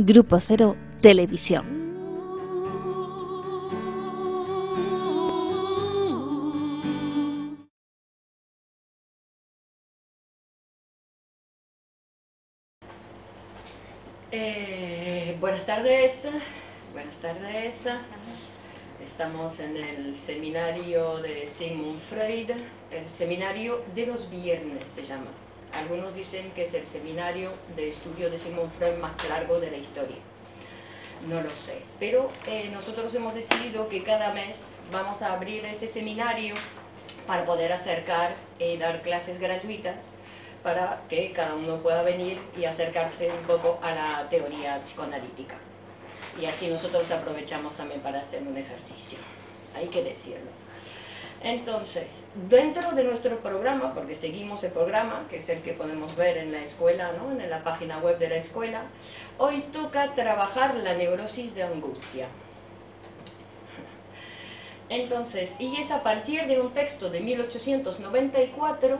Grupo Cero Televisión. Eh, buenas tardes, buenas tardes. Estamos en el seminario de Sigmund Freud, el seminario de los viernes se llama. Algunos dicen que es el seminario de estudio de Sigmund Freud más largo de la historia. No lo sé, pero eh, nosotros hemos decidido que cada mes vamos a abrir ese seminario para poder acercar y dar clases gratuitas para que cada uno pueda venir y acercarse un poco a la teoría psicoanalítica. Y así nosotros aprovechamos también para hacer un ejercicio, hay que decirlo. Entonces, dentro de nuestro programa, porque seguimos el programa, que es el que podemos ver en la escuela, ¿no? en la página web de la escuela, hoy toca trabajar la neurosis de angustia. Entonces, y es a partir de un texto de 1894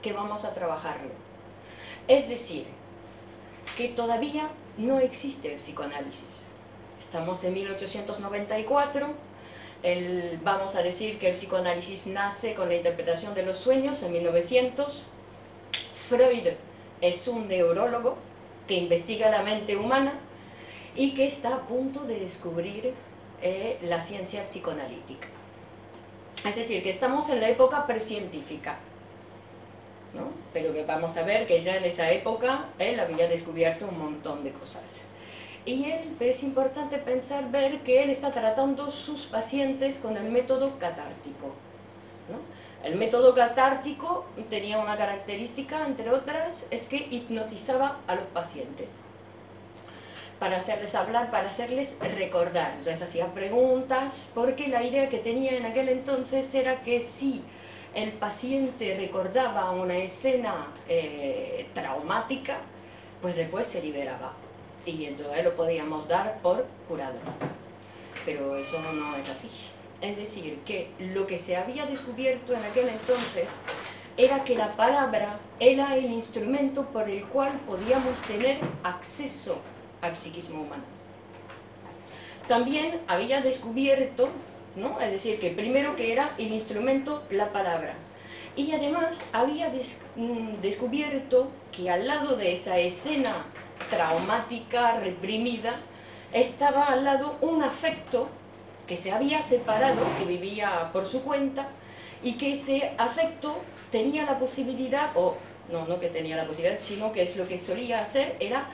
que vamos a trabajarlo. Es decir, que todavía no existe el psicoanálisis. Estamos en 1894, vamos a decir que el psicoanálisis nace con la interpretación de los sueños en 1900. Freud es un neurólogo que investiga la mente humana y que está a punto de descubrir eh, la ciencia psicoanalítica. Es decir, que estamos en la época precientífica. ¿no? pero que vamos a ver que ya en esa época él había descubierto un montón de cosas. Y él, es importante pensar, ver que él está tratando sus pacientes con el método catártico. ¿no? El método catártico tenía una característica, entre otras, es que hipnotizaba a los pacientes para hacerles hablar, para hacerles recordar. Entonces hacía preguntas, porque la idea que tenía en aquel entonces era que si el paciente recordaba una escena eh, traumática, pues después se liberaba y entonces lo podíamos dar por curado. Pero eso no es así. Es decir, que lo que se había descubierto en aquel entonces era que la palabra era el instrumento por el cual podíamos tener acceso al psiquismo humano. También había descubierto ¿no? Es decir, que primero que era el instrumento, la palabra. Y además había mm, descubierto que al lado de esa escena traumática, reprimida, estaba al lado un afecto que se había separado, que vivía por su cuenta, y que ese afecto tenía la posibilidad, o no, no que tenía la posibilidad, sino que es lo que solía hacer, era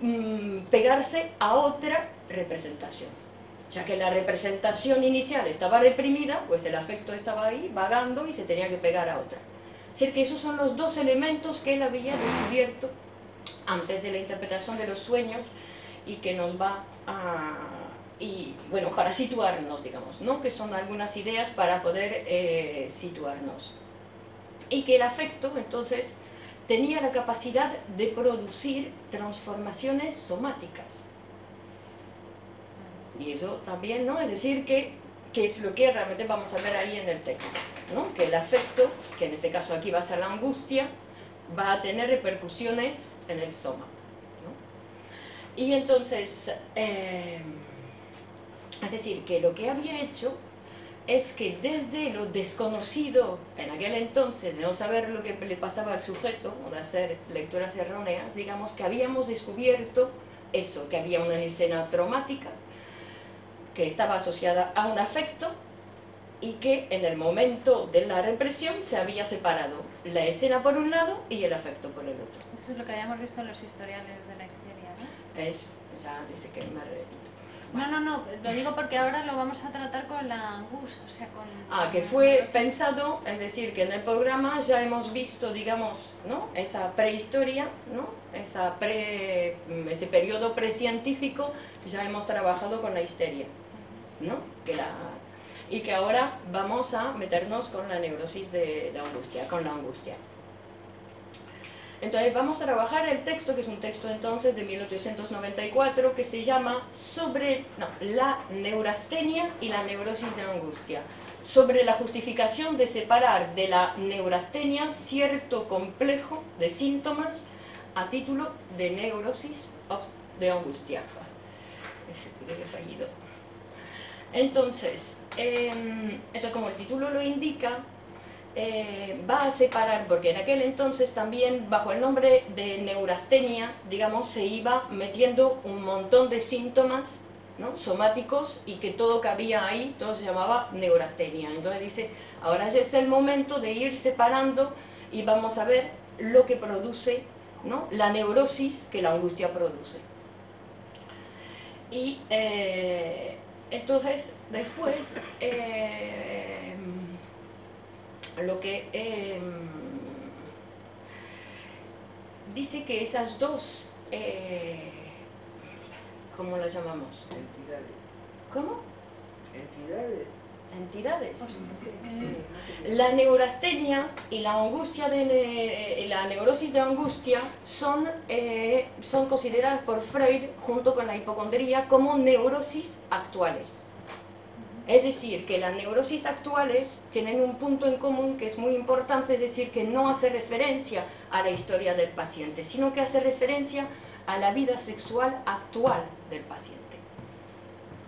mm, pegarse a otra representación ya que la representación inicial estaba reprimida, pues el afecto estaba ahí, vagando y se tenía que pegar a otra. Es decir, que esos son los dos elementos que él había descubierto antes de la interpretación de los sueños y que nos va a... y bueno, para situarnos, digamos, ¿no? Que son algunas ideas para poder eh, situarnos. Y que el afecto, entonces, tenía la capacidad de producir transformaciones somáticas y eso también, ¿no? Es decir, que, que, es lo que realmente vamos a ver ahí en el texto, ¿no? Que el afecto, que en este caso aquí va a ser la angustia, va a tener repercusiones en el soma. ¿no? Y entonces, eh, es decir, que lo que había hecho es que desde lo desconocido en aquel entonces, de no saber lo que le pasaba al sujeto, o de hacer lecturas erróneas, digamos que habíamos descubierto eso, que había una escena traumática, que estaba asociada a un afecto y que en el momento de la represión se había separado la escena por un lado y el afecto por el otro. Eso es lo que habíamos visto en los historiales de la histeria, ¿no? Es, ya dice que me repito. No, no, no, lo digo porque ahora lo vamos a tratar con la angustia, o sea, con... Ah, que fue pensado, es decir, que en el programa ya hemos visto, digamos, ¿no? Esa prehistoria, ¿no? Esa pre, ese periodo precientífico, ya hemos trabajado con la histeria. ¿no? Que la, y que ahora vamos a meternos con la neurosis de, angustia, con la angustia. Entonces vamos a trabajar el texto, que es un texto entonces de 1894, que se llama sobre la neurastenia y la neurosis de angustia, sobre la justificación de separar de la neurastenia cierto complejo de síntomas a título de neurosis de angustia. Ese fallido. Entonces, em, esto como el título lo indica, eh, va a separar, porque en aquel entonces también bajo el nombre de neurastenia, digamos, se iba metiendo un montón de síntomas ¿no? somáticos y que todo cabía ahí, todo se llamaba neurastenia. Entonces dice, ahora ya es el momento de ir separando y vamos a ver lo que produce ¿no? la neurosis que la angustia produce. Y eh, entonces después eh, lo que em, dice que esas dos, eh, ¿cómo las llamamos? Entidades. ¿Cómo? Entidades. Entidades. Eh, La neurastenia y la angustia de ne- la neurosis de angustia son, eh, son consideradas por Freud junto con la hipocondría como neurosis actuales. Es decir, que las neurosis actuales tienen un punto en común que es muy importante, es decir, que no hace referencia a la historia del paciente, sino que hace referencia a la vida sexual actual del paciente.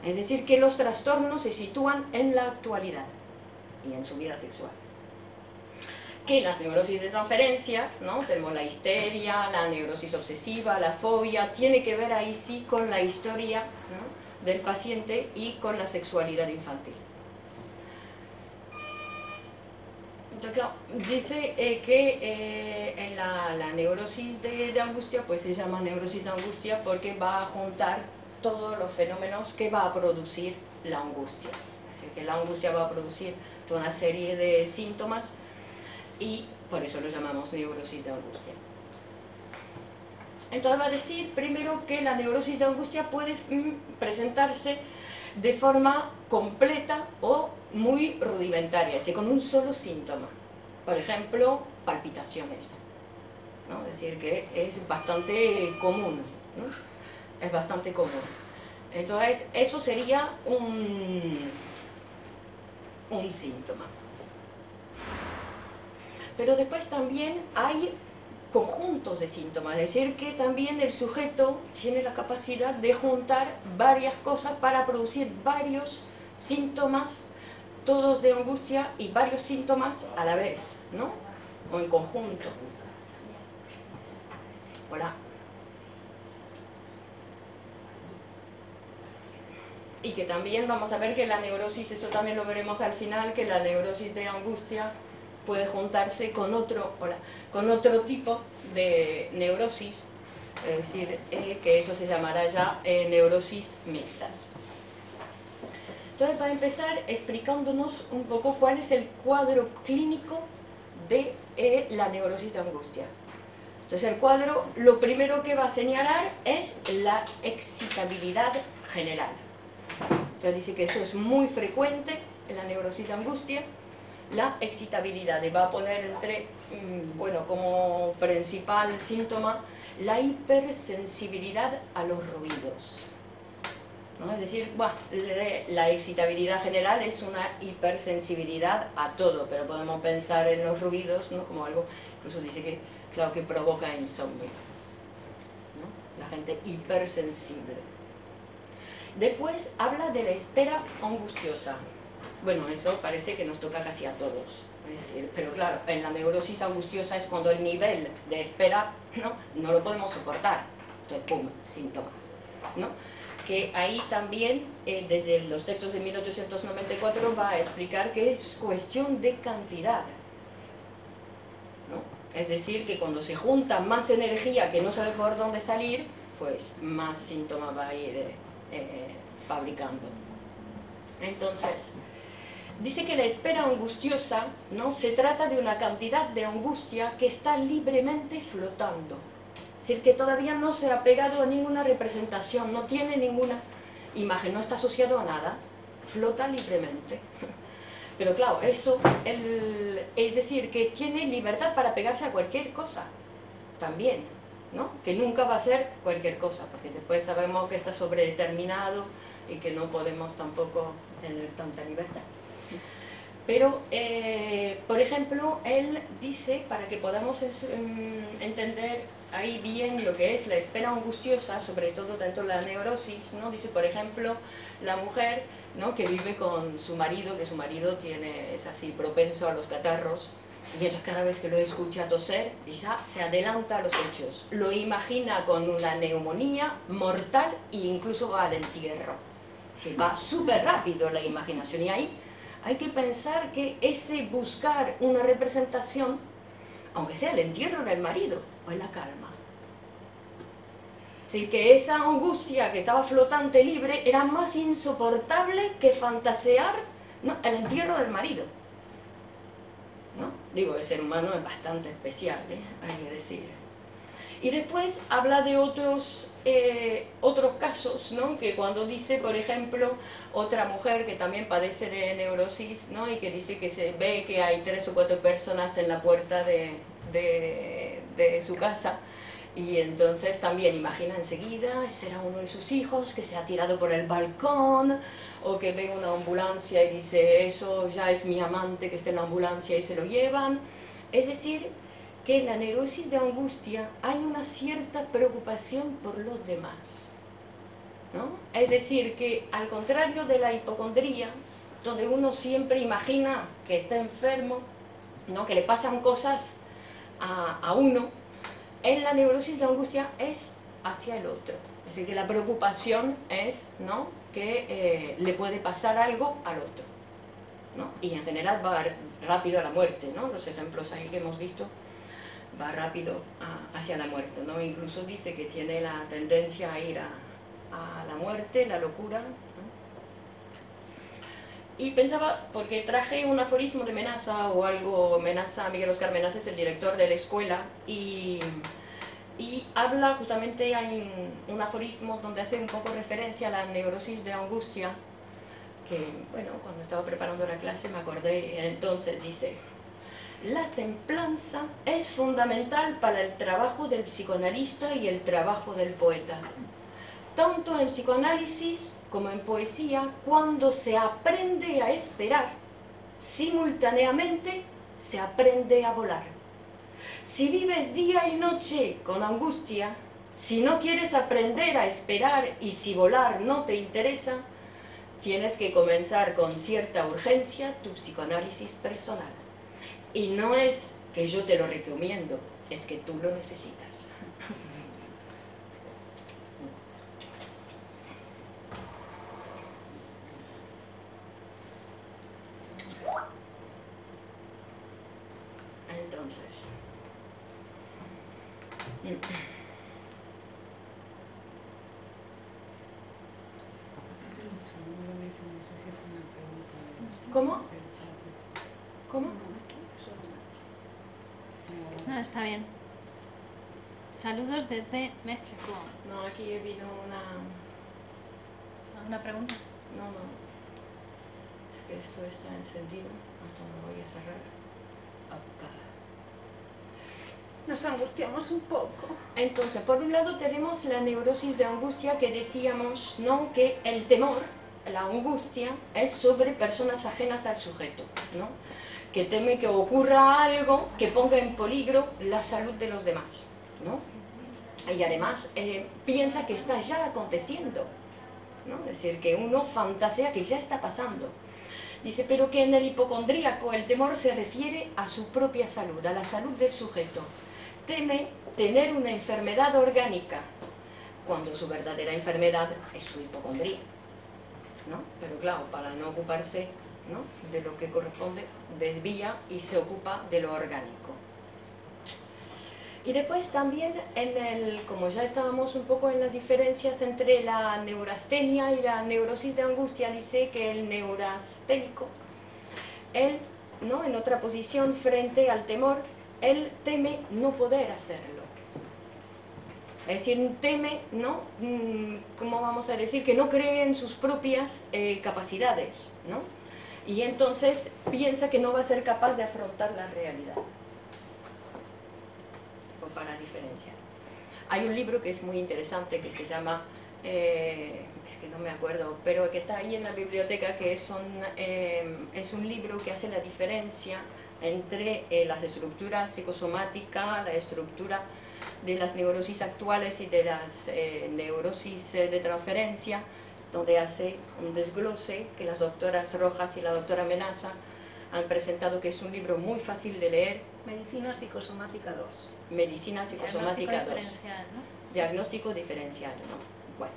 Es decir, que los trastornos se sitúan en la actualidad y en su vida sexual. Que las neurosis de transferencia, ¿no? tenemos la histeria, la neurosis obsesiva, la fobia, tiene que ver ahí sí con la historia ¿no? Del paciente y con la sexualidad infantil. Entonces, dice eh, que eh, en la, neurosis de, angustia, pues se llama neurosis de angustia porque va a juntar todos los fenómenos que va a producir la angustia. Decir, que la angustia va a producir toda una serie de síntomas y por eso lo llamamos neurosis de angustia. Entonces va a decir primero que la neurosis de angustia puede mm, presentarse de forma completa o muy rudimentaria, es decir, con un solo síntoma. Por ejemplo, palpitaciones. ¿no? Es decir, que es bastante común. ¿no? Es bastante común. Entonces, eso sería un, un síntoma. Pero después también hay conjuntos de síntomas, es decir, que también el sujeto tiene la capacidad de juntar varias cosas para producir varios síntomas, todos de angustia y varios síntomas a la vez, ¿no? O en conjunto. Hola. Y que también vamos a ver que la neurosis, eso también lo veremos al final, que la neurosis de angustia puede juntarse con otro, hola, con otro tipo de neurosis, es decir, eh, que eso se llamará ya eh, neurosis mixtas. Entonces, va a empezar explicándonos un poco cuál es el cuadro clínico de eh, la neurosis de angustia. Entonces, el cuadro, lo primero que va a señalar es la excitabilidad general. Entonces, dice que eso es muy frecuente en la neurosis de angustia, la excitabilidad, y va a poner entre, mm, bueno, como principal síntoma, la hipersensibilidad a los ruidos. ¿no? Es decir, le- la excitabilidad general es una hipersensibilidad a todo, pero podemos pensar en los ruidos ¿no? como algo, incluso dice que, claro, que provoca insomnio. ¿no? La gente hipersensible. Después habla de la espera angustiosa. Bueno, eso parece que nos toca casi a todos. Es decir, pero claro, en la neurosis angustiosa es cuando el nivel de espera no, no lo podemos soportar. Entonces, pum, síntoma. ¿no? Que ahí también, eh, desde los textos de 1894, va a explicar que es cuestión de cantidad. ¿no? Es decir, que cuando se junta más energía que no sabe por dónde salir, pues más síntomas va a ir eh, eh, fabricando. Entonces, dice que la espera angustiosa no se trata de una cantidad de angustia que está libremente flotando. Es decir, que todavía no se ha pegado a ninguna representación, no tiene ninguna imagen, no está asociado a nada, flota libremente. Pero claro, eso, es decir, que tiene libertad para pegarse a cualquier cosa, también, ¿no? Que nunca va a ser cualquier cosa, porque después sabemos que está sobredeterminado y que no podemos tampoco tener tanta libertad. Pero, eh, por ejemplo, él dice, para que podamos em, entender ahí bien lo que es la espera angustiosa, sobre todo dentro de la neurosis, ¿no? Dice, por ejemplo, la mujer ¿no? que vive con su marido, que su marido tiene, es así propenso a los catarros, y entonces cada vez que lo escucha toser, ya se adelanta a los hechos. Lo imagina con una neumonía mortal e incluso va al entierro. Se va súper rápido la imaginación. Y ahí hay que pensar que ese buscar una representación, aunque sea el entierro del marido, pues la calma. Decir, que esa angustia que estaba flotante libre era más insoportable que fantasear el entierro del marido. ¿no? Digo, el ser humano es bastante especial, ¿eh? hay que decir. Y después habla de otros, eh, otros casos, ¿no? que cuando dice, por ejemplo, otra mujer que también padece de neurosis, ¿no? y que dice que se ve que hay tres o cuatro personas en la puerta de, de, de su casa, y entonces también imagina enseguida, será uno de sus hijos que se ha tirado por el balcón, o que ve una ambulancia y dice, eso ya es mi amante que está en la ambulancia y se lo llevan. Es decir, que en la neurosis de angustia hay una cierta preocupación por los demás. ¿no? Es decir, que al contrario de la hipocondría, donde uno siempre imagina que está enfermo, ¿no? que le pasan cosas a, a uno, en la neurosis de angustia es hacia el otro. Es decir, que la preocupación es ¿no? que eh, le puede pasar algo al otro. ¿no? Y en general va rápido a la muerte, ¿no? los ejemplos ahí que hemos visto, va rápido a, hacia la muerte. ¿no? Incluso dice que tiene la tendencia a ir a, a la muerte, la locura. ¿no? Y pensaba, porque traje un aforismo de Menaza o algo, Menaza, Miguel Oscar Menaza es el director de la escuela y, y habla justamente, hay un, un, aforismo donde hace un poco referencia a la neurosis de angustia, que bueno, cuando estaba preparando la clase me acordé, entonces dice, la templanza es fundamental para el trabajo del psicoanalista y el trabajo del poeta tanto en psicoanálisis como en poesía, cuando se aprende a esperar, simultáneamente se aprende a volar. Si vives día y noche con angustia, si no quieres aprender a esperar y si volar no te interesa, tienes que comenzar con cierta urgencia tu psicoanálisis personal. Y no es que yo te lo recomiendo, es que tú lo necesitas. entonces. ¿Cómo? ¿Cómo? No, está bien. Saludos desde México. No, aquí vino una... ¿Alguna pregunta? No, no. Es que esto está encendido. Hasta me voy a cerrar. Acá nos angustiamos un poco. Entonces, por un lado tenemos la neurosis de angustia que decíamos, ¿no? Que el temor, la angustia, es sobre personas ajenas al sujeto, ¿no? Que teme que ocurra algo que ponga en peligro la salud de los demás, ¿no? Y además eh, piensa que está ya aconteciendo, ¿no? Es decir, que uno fantasea que ya está pasando. Dice, pero que en el hipocondríaco el temor se refiere a su propia salud, a la salud del sujeto teme tener una enfermedad orgánica, cuando su verdadera enfermedad es su hipocondría. ¿no? Pero claro, para no ocuparse ¿no? de lo que corresponde, desvía y se ocupa de lo orgánico. Y después también, en el, como ya estábamos un poco en las diferencias entre la neurastenia y la neurosis de angustia, dice que el neurasténico, él, ¿no? en otra posición frente al temor, él teme no poder hacerlo. Es decir, teme, ¿no? Mm, ¿Cómo vamos a decir? Que no cree en sus propias eh, capacidades, ¿no? Y entonces piensa que no va a ser capaz de afrontar la realidad. O para diferenciar. Hay un libro que es muy interesante que se llama, eh, es que no me acuerdo, pero que está ahí en la biblioteca, que es un, eh, es un libro que hace la diferencia entre eh, las estructuras psicosomáticas, la estructura de las neurosis actuales y de las neurosis de transferencia, donde hace un desglose que las doctoras Rojas y la doctora Menaza han presentado, que es un libro muy fácil de leer, Medicina psicosomática 2. Medicina psicosomática 2. Diagnóstico diferencial, ¿no? Diagnóstico diferencial, ¿no? Bueno.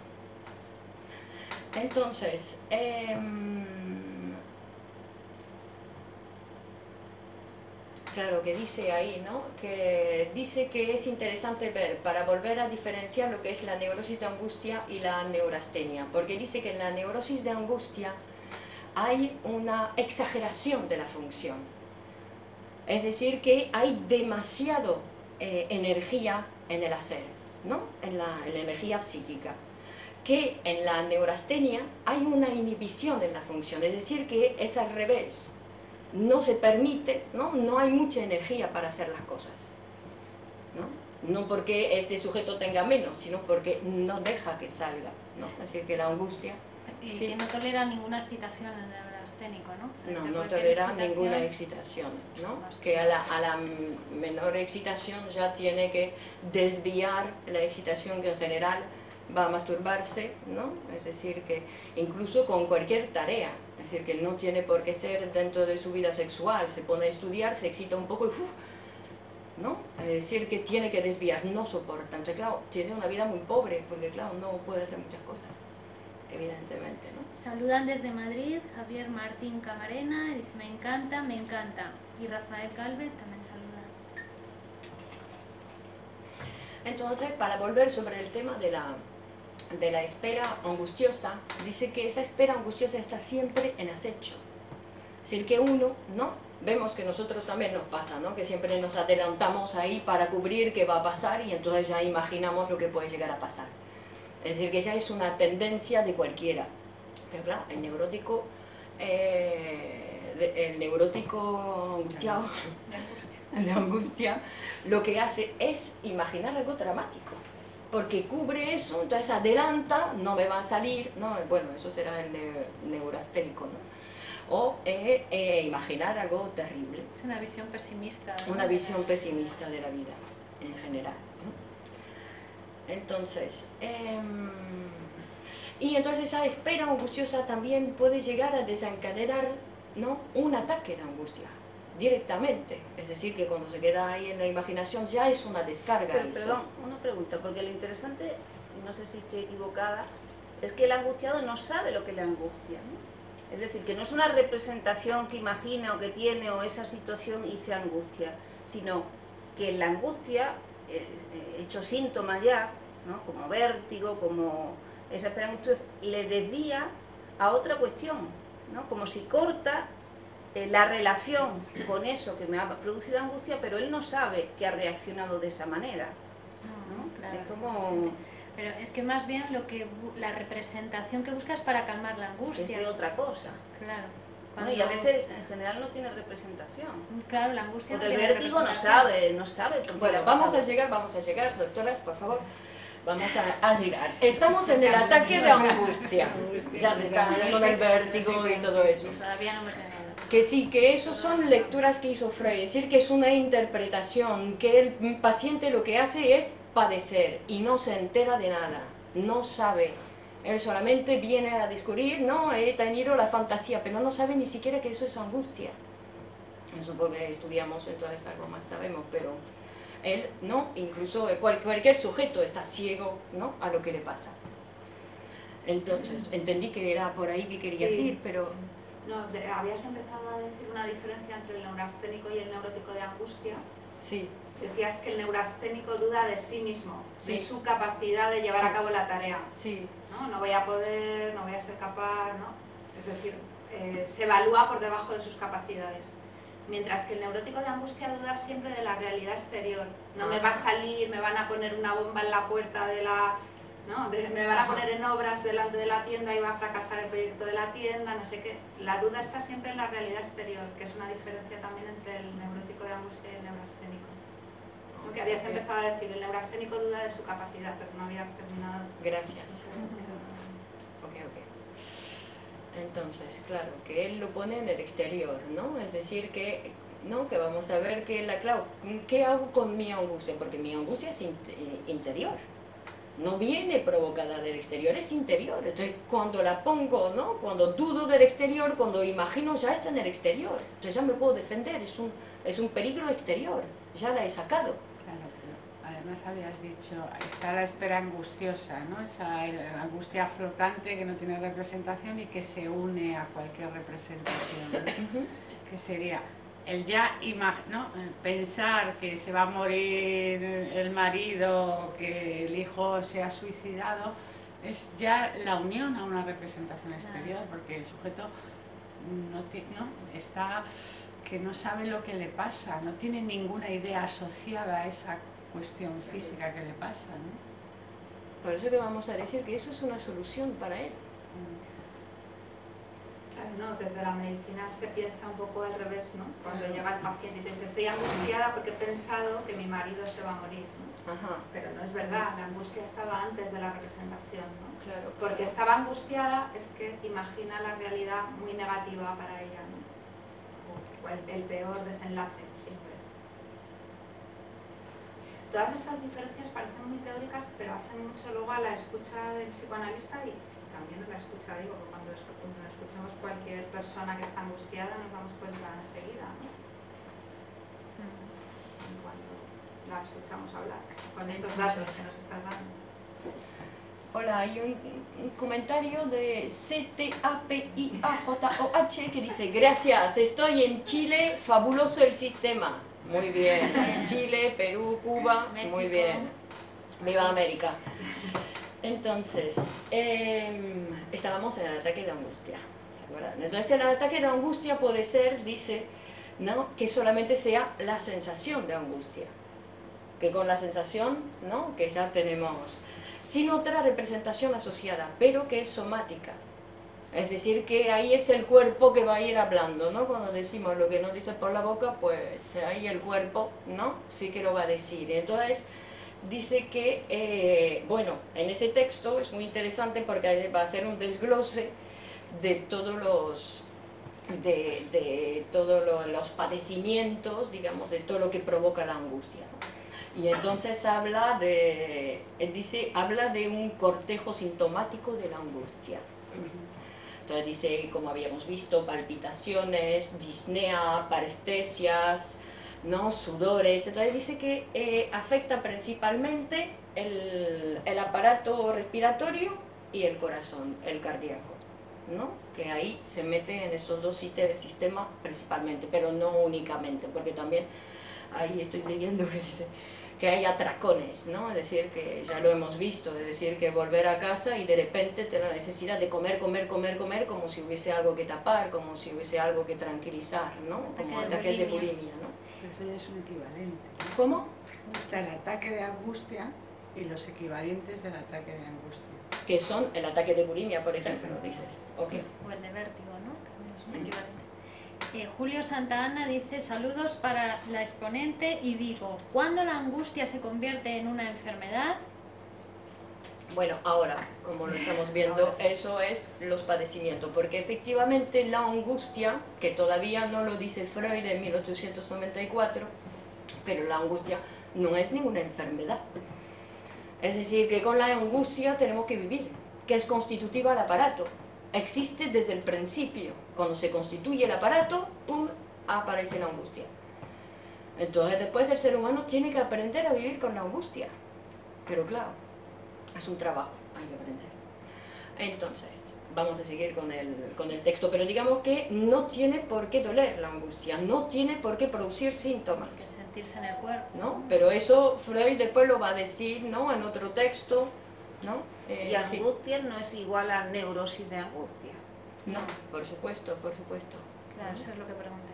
Entonces, em, claro, que dice ahí, ¿no? Que dice que es interesante ver para volver a diferenciar lo que es la neurosis de angustia y la neurastenia, porque dice que en la neurosis de angustia hay una exageración de la función. Es decir, que hay demasiado eh, energía en el hacer, ¿no? En la, en la energía psíquica. Que en la neurastenia hay una inhibición en la función, es decir, que es al revés. No se permite, ¿no? No hay mucha energía para hacer las cosas. ¿no? no porque este sujeto tenga menos, sino porque no deja que salga. ¿no? Decir, que la angustia Y Sí. que no tolera ninguna excitación en el neurasténico, ¿no? Frente No, no tolera excitación, ninguna excitación, ¿no? Que a la, a la menor excitación ya tiene que desviar la excitación que en general va a masturbarse, ¿no? Es decir, que incluso con cualquier tarea, es decir, que no tiene por qué ser dentro de su vida sexual, se pone a estudiar, se excita un poco y ¡uf! ¿no? Es decir, que tiene que desviar, no soporta. Entonces, claro, tiene una vida muy pobre, porque claro, no puede hacer muchas cosas, evidentemente, ¿no? Saludan desde Madrid, Javier Martín Camarena, dice me encanta, me encanta. Y Rafael Calvet también saluda. Entonces, para volver sobre el tema de la, de la espera angustiosa, dice que esa espera angustiosa está siempre en acecho. Es decir, que uno, ¿no? Vemos que nosotros también nos pasa, ¿no? Que siempre nos adelantamos ahí para cubrir qué va a pasar y entonces ya imaginamos lo que puede llegar a pasar. Es decir, que ya es una tendencia de cualquiera. Pero claro, el neurótico, eh, de- el neurótico angustiado, de angustia, lo que hace es imaginar algo dramático. Porque cubre eso, entonces adelanta, no me va a salir, ¿no? Bueno, eso será el ne- neurasténico, ¿no? O eh, eh, imaginar algo terrible, Es una visión pesimista. ¿no? una visión pesimista de la vida en general. ¿no? Entonces, em, y entonces esa espera angustiosa también puede llegar a desencadenar ¿no? un ataque de angustia directamente. Es decir, que cuando se queda ahí en la imaginación ya es una descarga. Pero, eso. perdón, una pregunta, porque lo interesante, no sé si estoy equivocada, es que el angustiado no sabe lo que le angustia. ¿no? Es decir, que no es una representación que imagina o que tiene o esa situación y se angustia, sino que la angustia, eh, eh, hecho síntoma ya, ¿no? como vértigo, como esa espera angustiosa, le desvía a otra cuestión, ¿no? como si corta eh, la relación con eso que me ha producido angustia, pero él no sabe que ha reaccionado de esa manera. No, ¿no? claro, es como. Pero es que más bien lo que bu- la representación que buscas para calmar la es angustia. de otra cosa. Claro. ¿no? Y a veces en general no tiene representación. Claro, la angustia Porque no el vértigo no sabe, no sabe. Bueno, vamos a llegar, vamos a llegar, doctoras, por favor. Vamos a, a llegar. Estamos en el ataque de angustia. Ya se está hablando del vértigo y todo eso. Todavía no llegado. Que sí, que eso son lecturas que hizo Freud, es decir, que es una interpretación, que el paciente lo que hace es padecer y no se entera de nada, no sabe. Él solamente viene a descubrir, no, he tenido la fantasía, pero no sabe ni siquiera que eso es angustia. Eso porque estudiamos, entonces algo más sabemos, pero él no, incluso cual- cualquier sujeto está ciego ¿no? a lo que le pasa. Entonces, entendí que era por ahí que querías Sí. ir, pero No, de- habías empezado a decir una diferencia entre el neurasténico y el neurótico de angustia. sí. Decías que el neurasténico duda de sí mismo, de su capacidad de llevar Sí. a cabo la tarea. Sí, ¿no? no voy a poder, no voy a ser capaz, ¿no? Es decir, eh, se evalúa por debajo de sus capacidades. Mientras que el neurótico de angustia duda siempre de la realidad exterior. No me va a salir, me van a poner una bomba en la puerta de la... ¿no? De- me van a poner en obras delante de la tienda y va a fracasar el proyecto de la tienda, no sé qué. La duda está siempre en la realidad exterior, que es una diferencia también entre el neurótico de angustia y el neurasténico. Lo que habías empezado a decir, el neurasténico duda de su capacidad, pero no habías terminado. gracias. Entonces, claro, que él lo pone en el exterior, ¿no? Es decir, que ¿no? Que vamos a ver que la clave, ¿qué hago con mi angustia? Porque mi angustia es in- interior, no viene provocada del exterior, es interior. Entonces, cuando la pongo, ¿no? Cuando dudo del exterior, cuando imagino, ya está en el exterior. Entonces ya me puedo defender, es un, es un peligro exterior, ya la he sacado. Además habías dicho, está la espera angustiosa, ¿no? Esa eh, angustia flotante que no tiene representación y que se une a cualquier representación. ¿no? Que sería el ya ¿no? Eh, pensar que se va a morir el marido, que el hijo se ha suicidado, es ya la unión a una representación exterior, porque el sujeto no, ¿no? está que no sabe lo que le pasa, no tiene ninguna idea asociada a esa cuestión física que le pasa. ¿no? Por eso que vamos a decir que eso es una solución para él. Claro, no, desde la medicina se piensa un poco al revés, ¿no? Cuando llega el paciente y te dice, estoy angustiada porque he pensado que mi marido se va a morir, ¿no? Ajá, Pero no es verdad, la angustia estaba antes de la representación, ¿no? claro. Porque estaba angustiada es que imagina la realidad muy negativa para ella, ¿no? O el, el peor desenlace, siempre. Todas estas diferencias parecen muy teóricas, pero hacen mucho luego a la escucha del psicoanalista y también a la escucha, digo, que cuando, escu- cuando escuchamos cualquier persona que está angustiada nos damos cuenta enseguida, ¿no? En cuanto la escuchamos hablar, con estos datos que nos estás dando. Hola, hay un, un comentario de CTAPIAJOH que dice, gracias, estoy en Chile, fabuloso el sistema. Muy bien, Chile, Perú, Cuba, muy México. bien. Viva América. Entonces, em, estábamos en el ataque de angustia. ¿se acuerdan? Entonces el ataque de angustia puede ser, dice, ¿no? que solamente sea la sensación de angustia. Que con la sensación, ¿no? que ya tenemos sin otra representación asociada, pero que es somática. Es decir, que ahí es el cuerpo que va a ir hablando, ¿no? Cuando decimos lo que no dice por la boca, pues ahí el cuerpo, ¿no? Sí que lo va a decir. Entonces, dice que, eh, bueno, en ese texto es muy interesante porque va a ser un desglose de todos los de, todos lo- los padecimientos, digamos, de todo lo que provoca la angustia. Y entonces habla de, él dice, habla de un cortejo sintomático de la angustia. Entonces dice, como habíamos visto, palpitaciones, disnea, parestesias, ¿no? sudores. Entonces dice que eh, afecta principalmente el, el aparato respiratorio y el corazón, el cardíaco. ¿no? Que ahí se mete en esos dos sistemas principalmente, pero no únicamente, porque también ahí estoy leyendo que dice que hay atracones, ¿no? Es decir, que ya lo hemos visto, es decir, que volver a casa y de repente tener la necesidad de comer, comer, comer, comer, como si hubiese algo que tapar, como si hubiese algo que tranquilizar, ¿no? Ataque Como de ataques de bulimia. bulimia, ¿no? Pero eso ya es un equivalente. ¿no? ¿Cómo? Está el ataque de angustia y los equivalentes del ataque de angustia. Que son el ataque de bulimia, por ejemplo, dices. Ok. O el de vértigo, ¿no? También es un equivalente. Eh, Julio Santa Ana dice saludos para la exponente y digo, ¿cuándo la angustia se convierte en una enfermedad? Bueno, ahora, como lo estamos viendo, eso es los padecimientos, porque efectivamente la angustia, que todavía no lo dice Freud en 1894, pero la angustia no es ninguna enfermedad. Es decir, que con la angustia tenemos que vivir, que es constitutiva al aparato. Existe desde el principio. Cuando se constituye el aparato, ¡pum!, aparece la angustia. Entonces después el ser humano tiene que aprender a vivir con la angustia. Pero claro, es un trabajo, hay que aprender. Entonces, vamos a seguir con el, con el texto, pero digamos que no tiene por qué doler la angustia, no tiene por qué producir Que síntomas. sentirse en el cuerpo. ¿no? Pero eso Freud después lo va a decir, ¿no? En otro texto, ¿no? Eh, Y sí. angustia no es igual a neurosis de angustia. No, por supuesto, por supuesto. Claro, eso es lo que pregunté.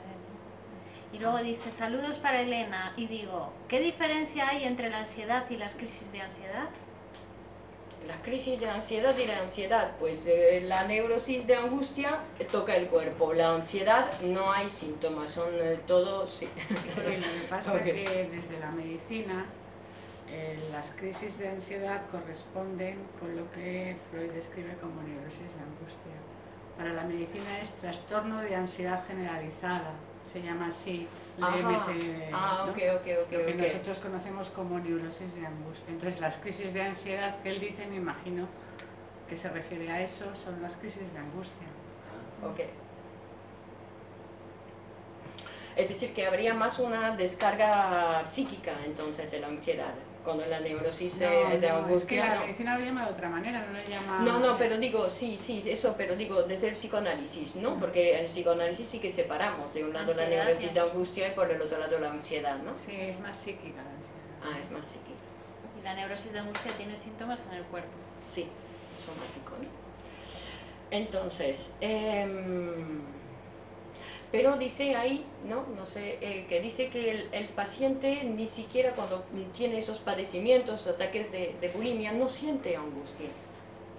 Y luego dice, saludos para Elena. Y digo, ¿qué diferencia hay entre la ansiedad y las crisis de ansiedad? Las crisis de ansiedad y la ansiedad, pues eh, la neurosis de angustia eh, toca el cuerpo, la ansiedad no hay síntomas, son eh, todos... sí. Porque lo que pasa es que desde la medicina eh, las crisis de ansiedad corresponden con lo que Freud describe como neurosis de angustia. Para la medicina es trastorno de ansiedad generalizada. se llama así, Ajá. LMS, Ah, ¿no? ok, ok, ok, lo que nosotros conocemos como neurosis de angustia. Entonces, las crisis de ansiedad que él dice, me imagino que se refiere a eso, son las crisis de angustia. Es decir, que habría más una descarga psíquica entonces en la ansiedad, cuando la neurosis eh, No, de no, es que angustia. la no. medicina lo llama de otra manera, no lo llama... No, no, pero digo, sí, sí, eso, pero digo, desde el psicoanálisis, ¿no? Porque en el psicoanálisis sí que separamos, de un lado la Ansiedad neurosis de angustia. angustia y por el otro lado la ansiedad, ¿no? Sí, es más psíquica la ansiedad. Ah, es más psíquica, Y la neurosis de angustia tiene síntomas en el cuerpo. sí, somático, ¿no? Entonces, em, pero dice ahí, ¿no? No sé, eh, que dice que el, paciente ni siquiera cuando tiene esos padecimientos, ataques de, de bulimia, no siente angustia,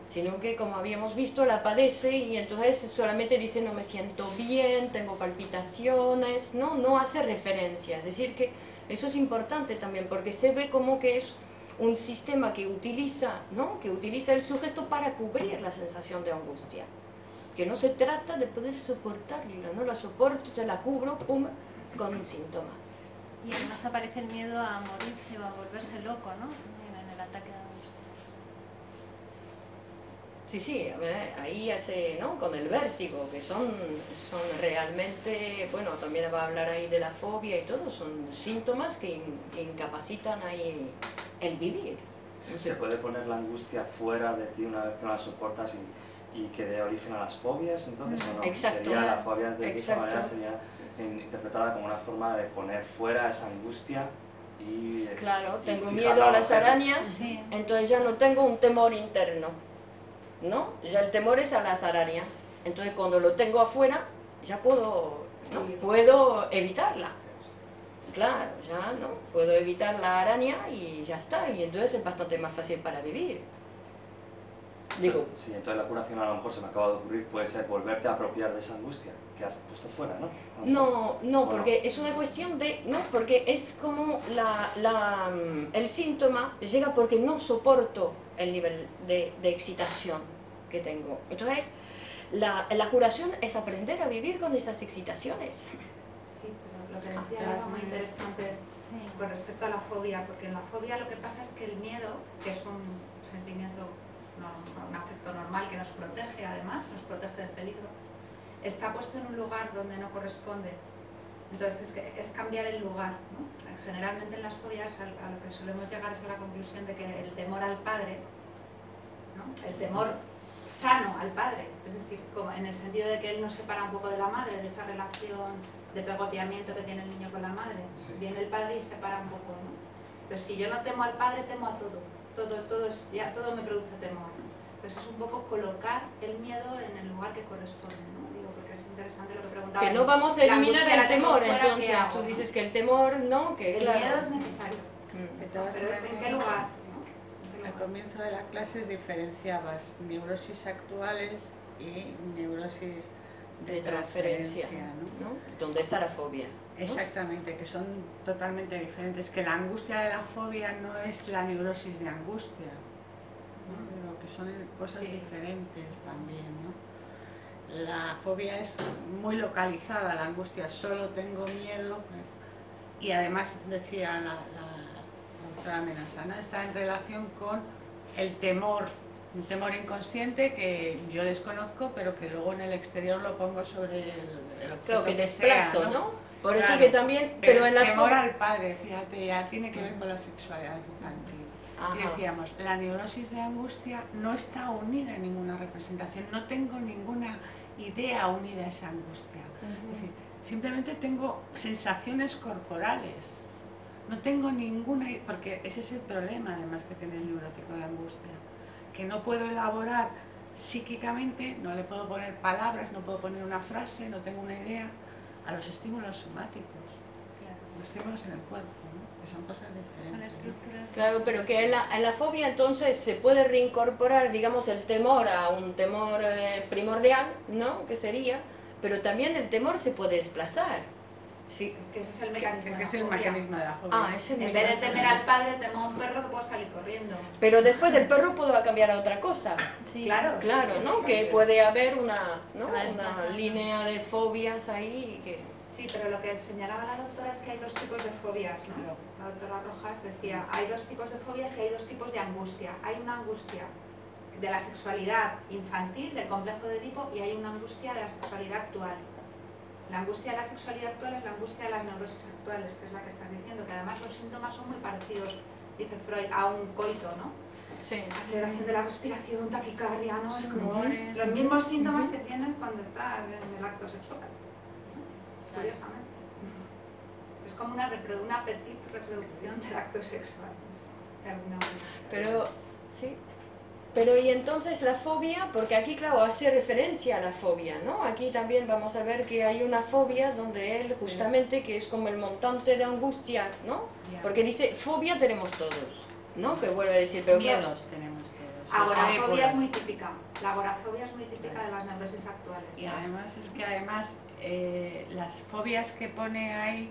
sino que como habíamos visto la padece y entonces solamente dice no me siento bien, tengo palpitaciones, no, no hace referencia, es decir que eso es importante también porque se ve como que es un sistema que utiliza, ¿no? que utiliza el sujeto para cubrir la sensación de angustia que no se trata de poder soportarla, no la soporto, te la cubro, pum, con un síntoma. Y además aparece el miedo a morirse o a volverse loco, ¿no? En el ataque de angustia. Sí, sí, ahí hace, ¿no? Con el vértigo, que son, son realmente, bueno, también va a hablar ahí de la fobia y todo, son síntomas que, in- que incapacitan ahí el vivir. No sé, Se puede poner la angustia fuera de ti una vez que no la soportas y, y que dé origen a las fobias, entonces, ¿o no? Exacto. Sería la fobia de esa Exacto. manera sería en- interpretada como una forma de poner fuera esa angustia y... Claro, y tengo miedo a las arañas, Sí. entonces ya no tengo un temor interno, ¿no? Ya el temor es a las arañas. Entonces cuando lo tengo afuera, ya puedo, ¿no? puedo evitarla. Claro, ya no, puedo evitar la araña y ya está, y entonces es bastante más fácil para vivir. Digo, Entonces, sí, entonces la curación a lo mejor se me acaba de ocurrir, puede ser volverte a apropiar de esa angustia que has puesto fuera, ¿no? No, no, ¿O no? porque es una cuestión de, no, porque es como la, la, mm, el síntoma llega porque no soporto el nivel de, de excitación que tengo. Entonces, la, la curación es aprender a vivir con esas excitaciones. Sí, pero lo que decía Ah, era muy interesante Sí. con respecto a la fobia, porque en la fobia lo que pasa es que el miedo, que es un sentimiento, un afecto normal que nos protege además, nos protege del peligro, está puesto en un lugar donde no corresponde. Entonces es, cambiar el lugar. ¿no? Generalmente en las fobias a, lo que solemos llegar es a la conclusión de que el temor al padre, ¿no? el temor sano al padre, es decir, como en el sentido de que él nos separa un poco de la madre, de esa relación de pegoteamiento que tiene el niño con la madre. Viene el padre y separa un poco, ¿no? Entonces, si yo no temo al padre, temo a todo. Todo, todo, es, ya, todo me produce temor. Entonces, es un poco colocar el miedo en el lugar que corresponde, ¿no? Digo, porque es interesante lo que preguntaba. Que no vamos a eliminar el temor, fuera, ¿qué entonces hago, tú no? dices que el temor, ¿no? Que El claro. miedo es necesario, Mm. Pero es en qué lugar, ¿no? ¿En qué Al comienzo de la clase diferenciabas neurosis actuales y neurosis de transferencia, ¿no? ¿no? ¿Dónde está la fobia? ¿no? Exactamente, que son totalmente diferentes. Que la angustia de la fobia no es la neurosis de angustia, ¿no? Digo, que son cosas Sí. diferentes también. ¿no? La fobia es muy localizada, la angustia solo tengo miedo y además decía la, la, la doctora Menasana, está en relación con el temor, un temor inconsciente que yo desconozco pero que luego en el exterior lo pongo sobre el, el Claro, que sea, desplazo, ¿no? Por eso que también, Pero, pero en las temor al padre, fíjate, ya tiene que ver con la sexualidad infantil. Y decíamos, la neurosis de angustia no está unida a ninguna representación, no tengo ninguna idea unida a esa angustia. Es decir, simplemente tengo sensaciones corporales, no tengo ninguna, porque ese es el problema además que tiene el neurótico de angustia, que no puedo elaborar psíquicamente, no le puedo poner palabras, no puedo poner una frase, no tengo una idea a los estímulos somáticos, los estímulos en el cuerpo, ¿no? que son cosas diferentes. Son ¿no? estructuras. Claro, pero que en la, en la fobia entonces se puede reincorporar, digamos, el temor a un temor eh, primordial, ¿no? Que sería, pero también el temor se puede desplazar. Sí. Es que ese es el mecanismo. Que de es la el fobia. mecanismo de la fobia. Ah, es el En vez de temer al padre, temo a un perro que puedo salir corriendo. Pero después el perro puede cambiar a otra cosa. Sí. Claro. Claro, sí, sí, ¿no? sí. Que puede haber una, ¿no? Una línea de fobias ahí que... Sí, pero lo que señalaba la doctora es que hay dos tipos de fobias, ¿no? La doctora Rojas decía, hay dos tipos de fobias y hay dos tipos de angustia. Hay una angustia de la sexualidad infantil, del complejo de Edipo, y hay una angustia de la sexualidad actual. La angustia de la sexualidad actual es la angustia de las neurosis actuales, que es la que estás diciendo, que además los síntomas son muy parecidos, dice Freud, a un coito, ¿no? Sí. Aceleración de la respiración, taquicardia, ¿no? Es como los mismos síntomas que tienes cuando estás en el acto sexual. ¿no? Curiosamente. Es como una, reprodu- una petit reproducción del acto sexual. Pero, sí. Pero y entonces la fobia, porque aquí claro hace referencia a la fobia, ¿no? Aquí también vamos a ver que hay una fobia donde él justamente, que es como el montante de angustia, ¿no? Porque dice, fobia tenemos todos, ¿no? Que vuelve a decir, pero claro, Miedos tenemos todos. Agorafobia es muy típica. La agorafobia es muy típica de las neurosis actuales. Y además es que además eh, las fobias que pone ahí,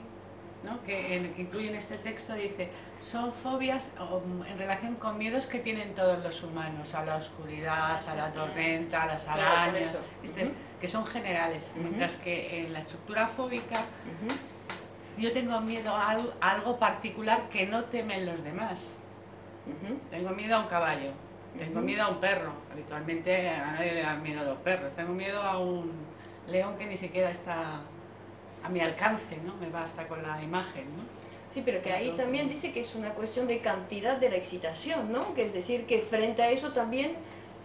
¿no? que, en- que incluye en este texto, dice, son fobias en relación con miedos que tienen todos los humanos, a la oscuridad, a la tormenta, a las arañas, este, que son generales, mientras que en la estructura fóbica Ujú, yo tengo miedo a algo, a algo particular que no temen los demás. Tengo miedo a un caballo, tengo miedo a un perro. Habitualmente a nadie le da miedo a los perros. Tengo miedo a un león que ni siquiera está a mi alcance, ¿no? Me basta con la imagen, ¿no? Sí, pero que ahí también dice que es una cuestión de cantidad de la excitación, ¿no? Que es decir, que frente a eso también,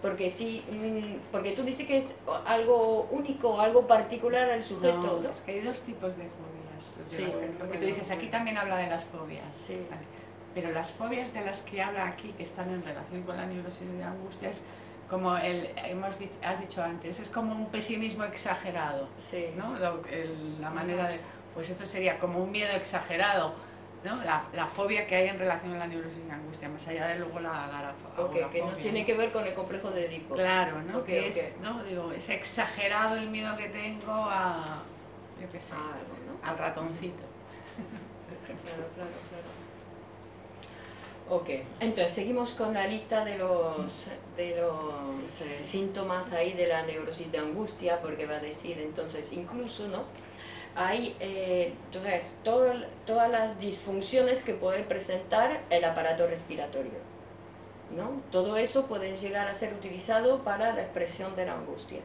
porque sí, mm, porque tú dices que es algo único, algo particular al sujeto, ¿no? es que hay dos tipos de fobias. Sí. Porque tú dices, aquí también habla de las fobias. Sí. Vale. Pero las fobias de las que habla aquí, que están en relación con la neurosis de angustia, es como el, hemos dicho, has dicho antes, es como un pesimismo exagerado. Sí. ¿no? Lo- el- la manera de, pues esto sería como un miedo exagerado, ¿no? La, la fobia que hay en relación a la neurosis de angustia, más allá de luego la agorafo- Ok, que no tiene que ver con el complejo de Edipo. Claro, ¿no? Ok, que es, ¿no? Digo, es exagerado el miedo que tengo a, yo qué sé, algo, ¿no? al ratoncito. Claro, claro, claro. Ok, entonces seguimos con la lista de los, de los eh, síntomas ahí de la neurosis de angustia, porque va a decir entonces incluso, ¿no? Hay eh, entonces, todo- todas las disfunciones que puede presentar el aparato respiratorio, ¿no? Todo eso puede llegar a ser utilizado para la expresión de la angustia.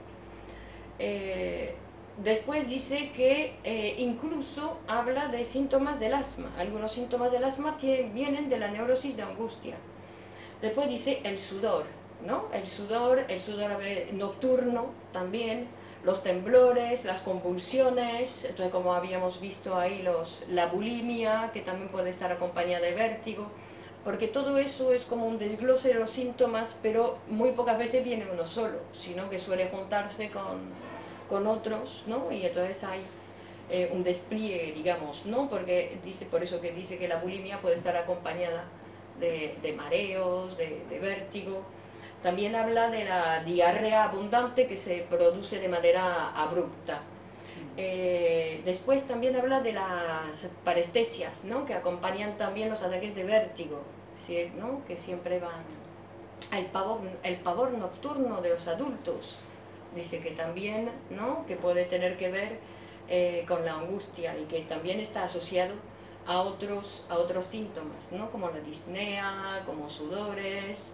Eh, Después dice que eh, incluso habla de síntomas del asma. Algunos síntomas del asma tie- vienen de la neurosis de angustia. Después dice el sudor, ¿no? El sudor, el sudor nocturno también, los temblores, las convulsiones, entonces como habíamos visto ahí los, la bulimia, que también puede estar acompañada de vértigo, porque todo eso es como un desglose de los síntomas, pero muy pocas veces viene uno solo, sino que suele juntarse con, con otros, ¿no? Y entonces hay eh, un despliegue, digamos, ¿no? Porque dice, por eso que dice que la bulimia puede estar acompañada de, de mareos, de, de vértigo. También habla de la diarrea abundante que se produce de manera abrupta. Eh, después también habla de las parestesias, ¿no? que acompañan también los ataques de vértigo, ¿sí? ¿no? que siempre van. El pavor, el pavor nocturno de los adultos, dice que también, ¿no? que puede tener que ver eh, con la angustia y que también está asociado a otros, a otros síntomas, ¿no? como la disnea, como sudores.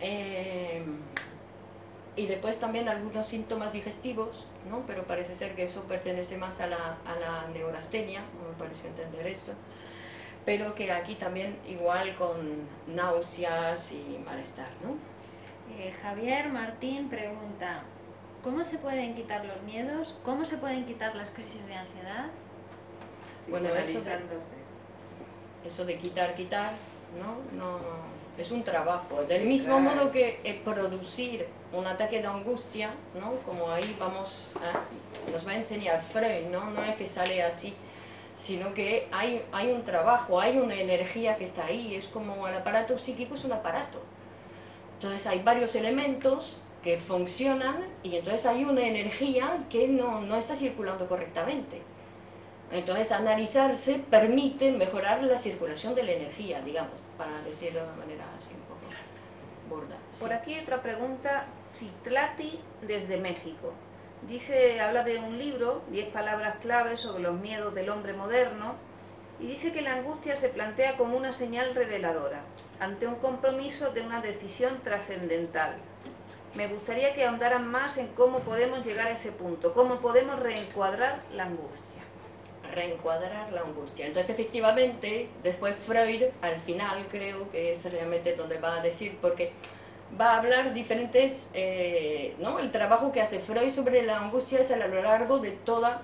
Eh, y después también algunos síntomas digestivos, ¿no? pero parece ser que eso pertenece más a la, a la neurastenia, me pareció entender eso, pero que aquí también igual con náuseas y malestar. ¿no? Eh, Javier Martín pregunta, ¿cómo se pueden quitar los miedos? ¿Cómo se pueden quitar las crisis de ansiedad? Bueno, eso de-. Eso de quitar, quitar, ¿no? no es un trabajo. Del mismo Claro. modo que eh, producir un ataque de angustia, ¿no? como ahí vamos a- nos va a enseñar Freud, ¿no? no es que sale así, sino que hay, hay un trabajo, hay una energía que está ahí, es como el aparato psíquico es un aparato. Entonces hay varios elementos que funcionan y entonces hay una energía que no, no está circulando correctamente. Entonces analizarse permite mejorar la circulación de la energía, digamos, para decirlo de una manera así un poco borda. sí. Por aquí otra pregunta, Citlati desde México. dice, habla de un libro, 10 palabras claves sobre los miedos del hombre moderno, y dice que la angustia se plantea como una señal reveladora, ante un compromiso de una decisión trascendental. Me gustaría que ahondaran más en cómo podemos llegar a ese punto, cómo podemos reencuadrar la angustia. Reencuadrar la angustia. Entonces, efectivamente, después Freud, al final, creo que es realmente donde va a decir, porque va a hablar diferentes, eh, ¿no? El trabajo que hace Freud sobre la angustia es a lo largo de toda,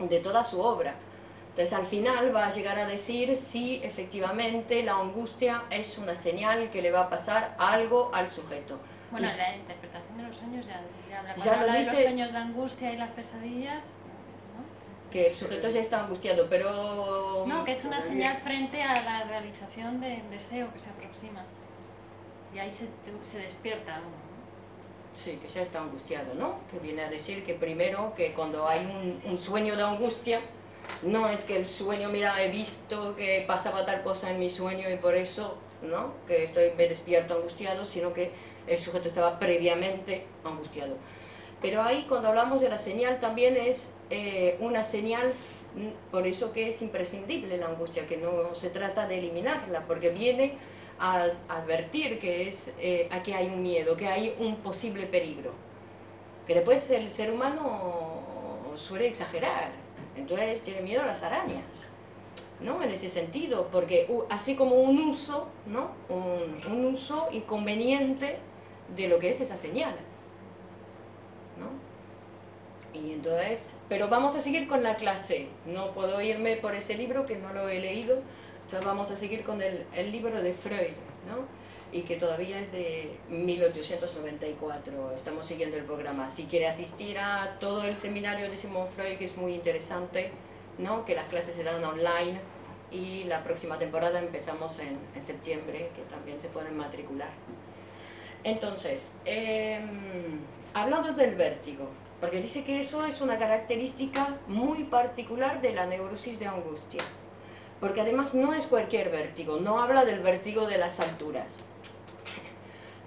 de toda su obra. Entonces al final va a llegar a decir si efectivamente la angustia es una señal que le va a pasar algo al sujeto. Bueno, Y- la interpretación de los sueños ya, ya habla. Ya lo habla de los dice- sueños de angustia y las pesadillas, ¿no? que el sujeto ya está angustiado, pero... No, que es una señal frente a la realización del deseo que se aproxima. Y ahí se, se despierta uno. ¿no? Sí, que ya está angustiado, ¿no? Que viene a decir que primero, que cuando hay un, un sueño de angustia, no es que el sueño, mira, he visto que pasaba tal cosa en mi sueño y por eso, ¿no? Que estoy, me despierto angustiado, sino que el sujeto estaba previamente angustiado. Pero ahí cuando hablamos de la señal también es eh, una señal, por eso que es imprescindible la angustia, que no se trata de eliminarla, porque viene a advertir que es, eh, que hay un miedo, que hay un posible peligro. Que después el ser humano suele exagerar, entonces tiene miedo a las arañas. ¿no? En ese sentido, porque así como un uso, ¿no? Un, un uso inconveniente de lo que es esa señal. ¿no? Y entonces, pero vamos a seguir con la clase. No puedo irme por ese libro que no lo he leído. Entonces vamos a seguir con el, el libro de Freud, ¿no? Y que todavía es de 1894. Estamos siguiendo el programa. Si quiere asistir a todo el seminario de Simón Freud, que es muy interesante, ¿no? Que las clases se dan online y la próxima temporada empezamos en, en septiembre, que también se pueden matricular. Entonces, em, hablando del vértigo, porque dice que eso es una característica muy particular de la neurosis de angustia, porque además no es cualquier vértigo, no habla del vértigo de las alturas,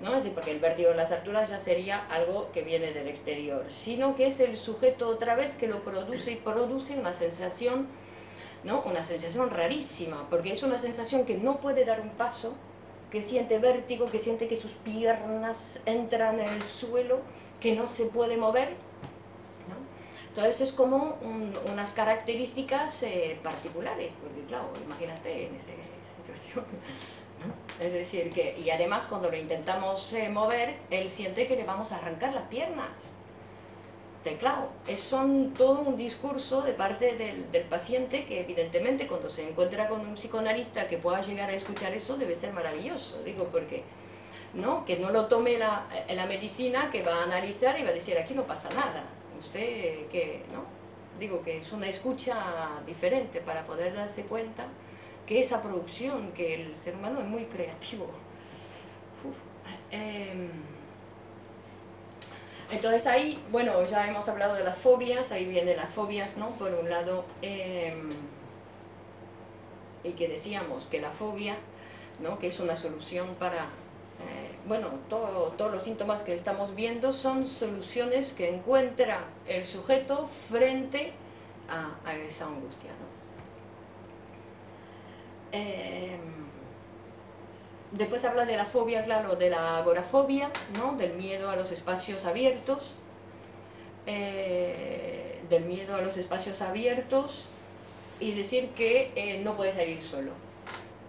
¿no? Es decir, porque el vértigo de las alturas ya sería algo que viene del exterior, sino que es el sujeto otra vez que lo produce y produce una sensación, ¿no? Una sensación rarísima, porque es una sensación que no puede dar un paso, que siente vértigo, que siente que sus piernas entran en el suelo, que no se puede mover. Entonces es como un- unas características eh, particulares, porque claro, imagínate en esa situación. Es decir, que, y además cuando lo intentamos eh, mover, él siente que le vamos a arrancar las piernas. Claro, es son todo un discurso de parte del, paciente que evidentemente cuando se encuentra con un psicoanalista que pueda llegar a escuchar eso debe ser maravilloso, digo, porque ¿no? que no lo tome la medicina que va a analizar y va a decir aquí no pasa nada, usted que, ¿no? Digo que es una escucha diferente para poder darse cuenta que esa producción, que el ser humano es muy creativo. Em, entonces ahí, bueno, ya hemos hablado de las fobias, ahí vienen las fobias, ¿no? Por un lado, em, y que decíamos que la fobia, ¿no? Que es una solución para, bueno, todo- todos los síntomas que estamos viendo son soluciones que encuentra el sujeto frente a, esa angustia. Em, Después habla de la fobia, claro, de la agorafobia, ¿no? del miedo a los espacios abiertos, eh, del miedo a los espacios abiertos y decir que eh, no puede salir solo,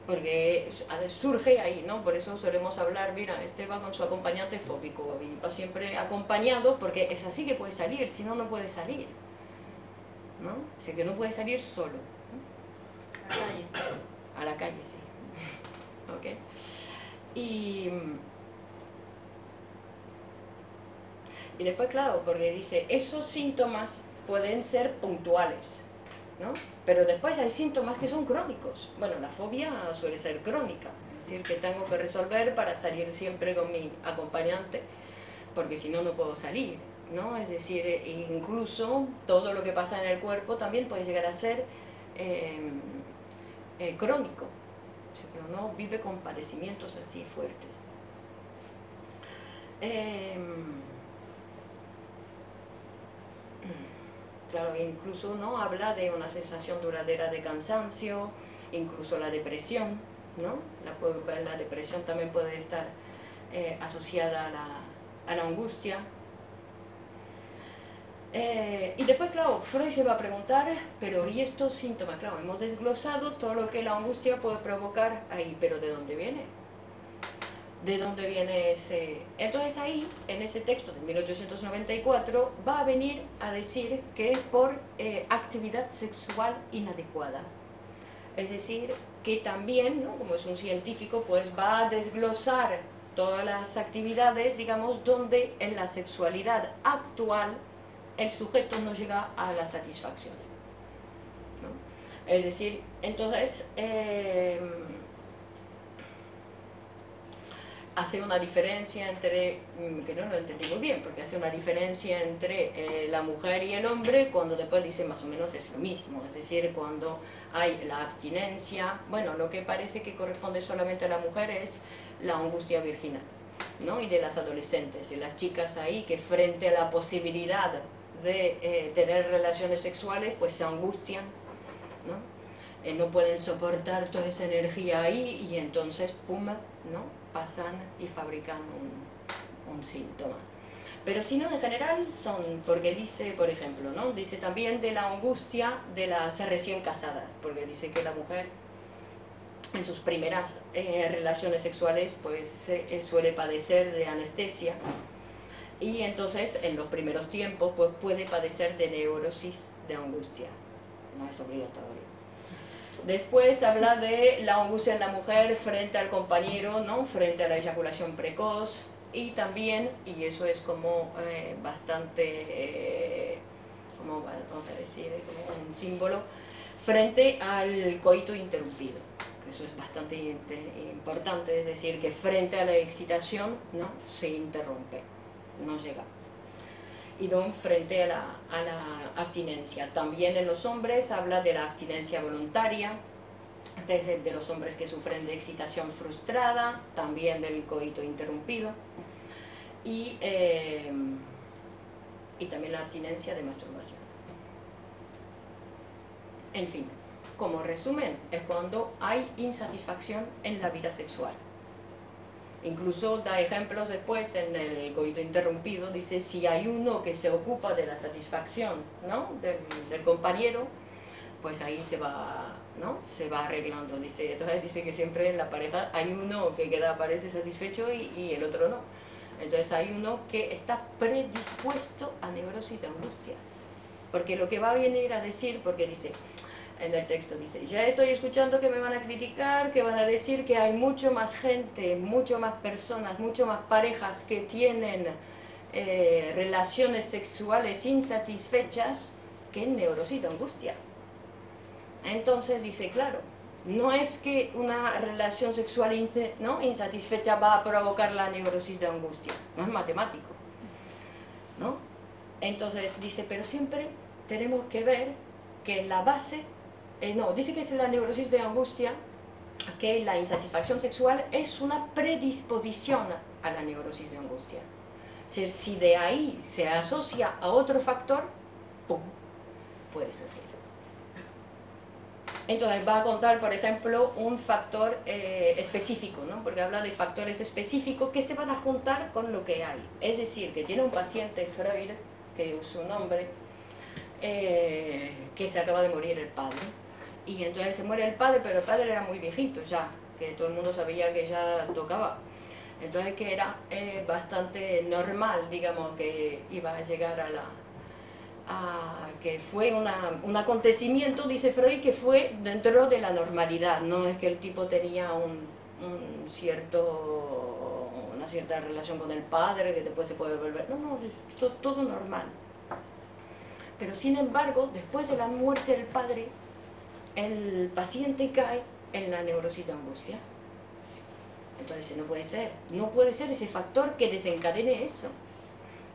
porque surge ahí, ¿no? Por eso solemos hablar, mira, este va con su acompañante fóbico y va siempre acompañado porque es así que puede salir, si no, no puede salir, ¿no? O sea, que no puede salir solo. A la calle. A la calle, sí. ok. Y después, claro, porque dice, esos síntomas pueden ser puntuales, ¿no? Pero después hay síntomas que son crónicos. Bueno, la fobia suele ser crónica, es decir, que tengo que resolver para salir siempre con mi acompañante, porque si no, no puedo salir, ¿no? Es decir, eh, incluso todo lo que pasa en el cuerpo también puede llegar a ser eh, eh, crónico. O uno vive con padecimientos así fuertes. Em, incluso ¿no? habla de una sensación duradera de cansancio, incluso la depresión, ¿no? La, la depresión también puede estar eh, asociada a la, a la angustia. Eh, y después, claro, Freud se va a preguntar, pero ¿y estos síntomas? Claro, hemos desglosado todo lo que la angustia puede provocar ahí, pero ¿de dónde viene? ¿De dónde viene ese...? Entonces ahí, en ese texto de 1894, va a venir a decir que es por eh, actividad sexual inadecuada. Es decir, que también, ¿no? como es un científico, pues va a desglosar todas las actividades, digamos, donde en la sexualidad actual el sujeto no llega a la satisfacción. Es decir, entonces eh, hace una diferencia entre, mm, que no lo entendí muy bien, porque hace una diferencia entre eh, la mujer y el hombre cuando después dice más o menos es lo mismo, es decir, cuando hay la abstinencia, bueno, lo que parece que corresponde solamente a la mujer es la angustia virginal. ¿no? y de las adolescentes, y las chicas ahí que frente a la posibilidad de eh, tener relaciones sexuales, pues se angustian, ¿no? Eh, no pueden soportar toda esa energía ahí y entonces, pum, ¿no? Pasan y fabrican un, síntoma. Pero si no, en general son, porque dice, por ejemplo, ¿no? dice también de la angustia de las recién casadas, porque dice que la mujer en sus primeras eh, relaciones sexuales pues suele padecer de anestesia y entonces en los primeros tiempos pues, puede padecer de neurosis de angustia, no es obligatorio. Después habla de la angustia en la mujer frente al compañero, ¿no? frente a la eyaculación precoz y también, y eso es como eh, bastante, eh, vamos a decir, como un símbolo, frente al coito interrumpido. Eso es bastante importante, es decir, que frente a la excitación ¿no? se interrumpe no llega. Y no frente a la, a la abstinencia. También en los hombres habla de la abstinencia voluntaria, de, los hombres que sufren de excitación frustrada, también del coito interrumpido, y, eh, y también la abstinencia de masturbación. En fin, como resumen, es cuando hay insatisfacción en la vida sexual. Incluso da ejemplos después en el coito interrumpido, dice si hay uno que se ocupa de la satisfacción ¿no? del, compañero, pues ahí se va, ¿no? se va arreglando. Dice, entonces dice que siempre en la pareja hay uno que queda, parece satisfecho y, y el otro no. Entonces hay uno que está predispuesto a neurosis de angustia. Porque lo que va a venir a decir, porque dice, en el texto dice, ya estoy escuchando que me van a criticar, que van a decir que hay mucho más gente, mucho más personas, mucho más parejas que tienen eh, relaciones sexuales insatisfechas que neurosis de angustia. Entonces dice, claro, no es que una relación sexual ¿no? insatisfecha va a provocar la neurosis de angustia, no es matemático. ¿no? Entonces dice, pero siempre tenemos que ver que la base eh, no, dice que es la neurosis de angustia, que la insatisfacción sexual es una predisposición a la neurosis de angustia. si de ahí se asocia a otro factor, ¡pum!, puede surgir. Entonces va a contar, por ejemplo, un factor eh, específico, ¿no? porque habla de factores específicos que se van a juntar con lo que hay. Es decir, que tiene un paciente Freud, que es su nombre, eh, que se acaba de morir el padre, y entonces se muere el padre, pero el padre era muy viejito ya, que todo el mundo sabía que ya tocaba. Entonces que era eh, bastante normal, digamos, que iba a llegar a la... A, que fue una, un acontecimiento, dice Freud, que fue dentro de la normalidad, no es que el tipo tenía un, un cierto, una cierta relación con el padre, que después se puede volver, no, no, todo, todo normal. Pero sin embargo, después de la muerte del padre, el paciente cae en la neurosis de angustia. Entonces no puede ser, no puede ser ese factor que desencadene eso.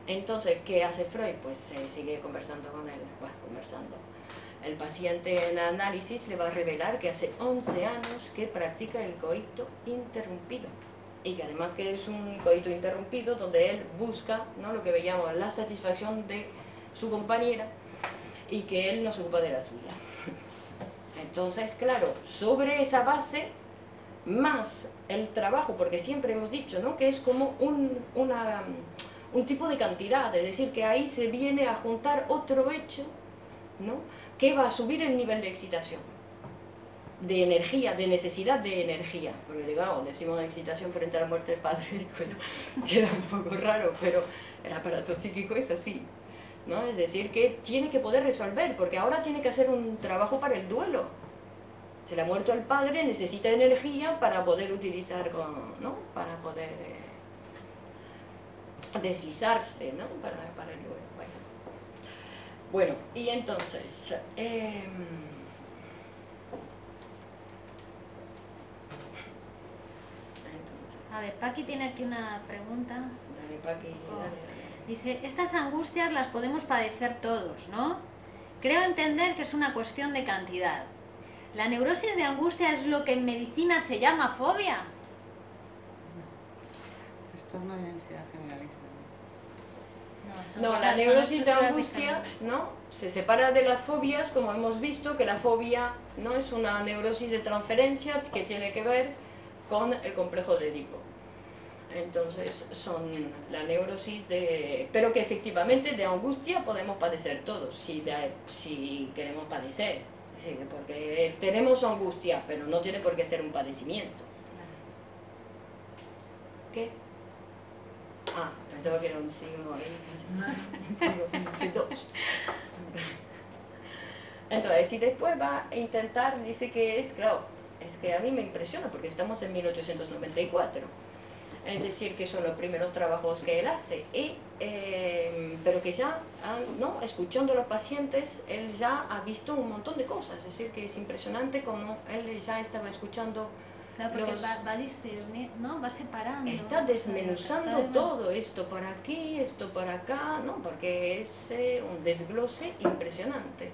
Entonces, ¿qué hace Freud? Pues se sigue conversando con él, va conversando. El paciente en análisis le va a revelar que hace 11 años que practica el coito interrumpido y que además que es un coito interrumpido donde él busca ¿no? lo que veíamos, la satisfacción de su compañera y que él no se ocupa de la suya. Entonces, claro, sobre esa base, más el trabajo, porque siempre hemos dicho ¿no? que es como un, una, un tipo de cantidad, es decir, que ahí se viene a juntar otro hecho ¿no? que va a subir el nivel de excitación, de energía, de necesidad de energía. Porque digamos, decimos de excitación frente a la muerte del padre, bueno, queda un poco raro, pero el aparato psíquico es así. ¿No? Es decir, que tiene que poder resolver, porque ahora tiene que hacer un trabajo para el duelo. Se le ha muerto el padre, necesita energía para poder utilizar, con, ¿no? Para poder eh, deslizarse, ¿no? Para, para el duelo. Bueno, bueno y entonces... Eh, A ver, Paqui tiene aquí una pregunta. Dale, Paqui, Oh. dale, dale. Dice, estas angustias las podemos padecer todos, ¿no? Creo entender que es una cuestión de cantidad. ¿La neurosis de angustia es lo que en medicina se llama fobia? Trastorno de ansiedad generalizada. No, cosas- la neurosis de angustia. ¿no? se separa de las fobias, como hemos visto, que la fobia no es una neurosis de transferencia que tiene que ver con el complejo de Edipo. Entonces son la neurosis de... pero que efectivamente de angustia podemos padecer todos, si, de- si queremos padecer. Decir, porque tenemos angustia, pero no tiene por qué ser un padecimiento. ¿Qué? Ah, pensaba que era un signo ahí. Sí, dos. Entonces, y después va a intentar, dice que es, claro, es que a mí me impresiona porque estamos en 1894. Es decir, que son los primeros trabajos que él hace. Y, eh, pero que ya, ¿no? escuchando a los pacientes, él ya ha visto un montón de cosas. Es decir, que es impresionante como él ya estaba escuchando Claro, porque los- va, va discernir, ¿no? Va separando. Está desmenuzando está- todo, esto para aquí, esto para acá, ¿no? Porque es eh, un desglose impresionante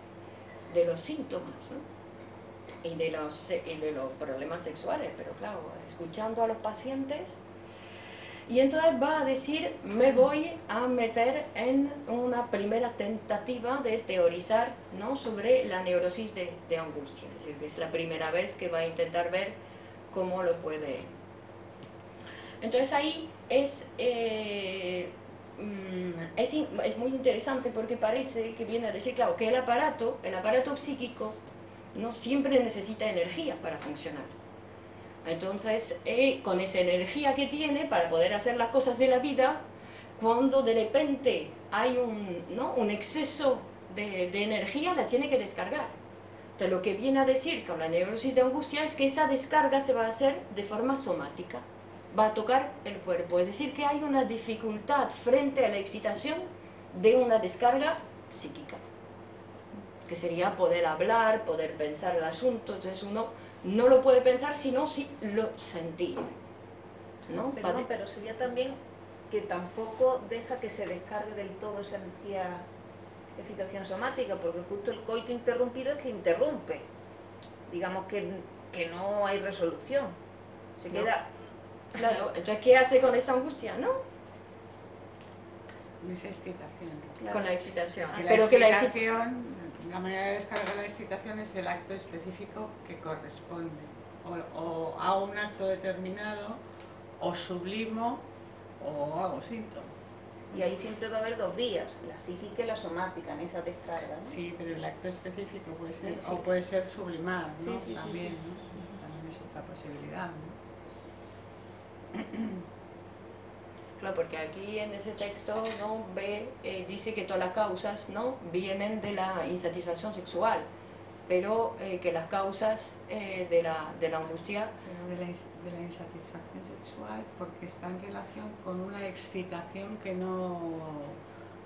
de los síntomas, ¿no? Y de, los, eh, y de los problemas sexuales, pero claro, escuchando a los pacientes. Y entonces va a decir, me voy a meter en una primera tentativa de teorizar ¿no? sobre la neurosis de, de angustia. Es decir, que es la primera vez que va a intentar ver cómo lo puede entonces ahí es, eh, mm, es, es muy interesante porque parece que viene a decir, claro, que el aparato, el aparato psíquico, no siempre necesita energía para funcionar. Entonces, eh, con esa energía que tiene para poder hacer las cosas de la vida, cuando de repente hay un, ¿no? un exceso de, de energía, la tiene que descargar. Entonces, lo que viene a decir con la neurosis de angustia es que esa descarga se va a hacer de forma somática va a tocar el cuerpo. Es decir, que hay una dificultad frente a la excitación de una descarga psíquica, que sería poder hablar, poder pensar el asunto. Entonces uno no lo puede pensar sino si lo sentir. ¿no? Perdón, Pade- pero sería también que tampoco deja que se descargue del todo esa energía de excitación somática, porque justo el coito interrumpido es que interrumpe. Digamos que, que no hay resolución. Se No. queda Claro, entonces ¿qué hace con esa angustia? ¿no? Esa excitación. Claro. Con la excitación. La Pero que la excitación... la manera de descargar la excitación es el acto específico que corresponde. O, o hago un acto determinado, o sublimo, o hago síntoma. Y ahí siempre va a haber dos vías, la psíquica y la somática en esa descarga. ¿no? Sí, pero el acto específico puede ser, Sí, o puede ser sublimar, ¿no? Sí, También. ¿no? También es otra posibilidad, ¿no? Claro, porque aquí en ese texto no ve, eh, dice que todas las causas no vienen de la insatisfacción sexual, pero eh, que las causas eh, de, la, de la angustia Pero de la, ins- de la insatisfacción sexual porque está en relación con una excitación que no,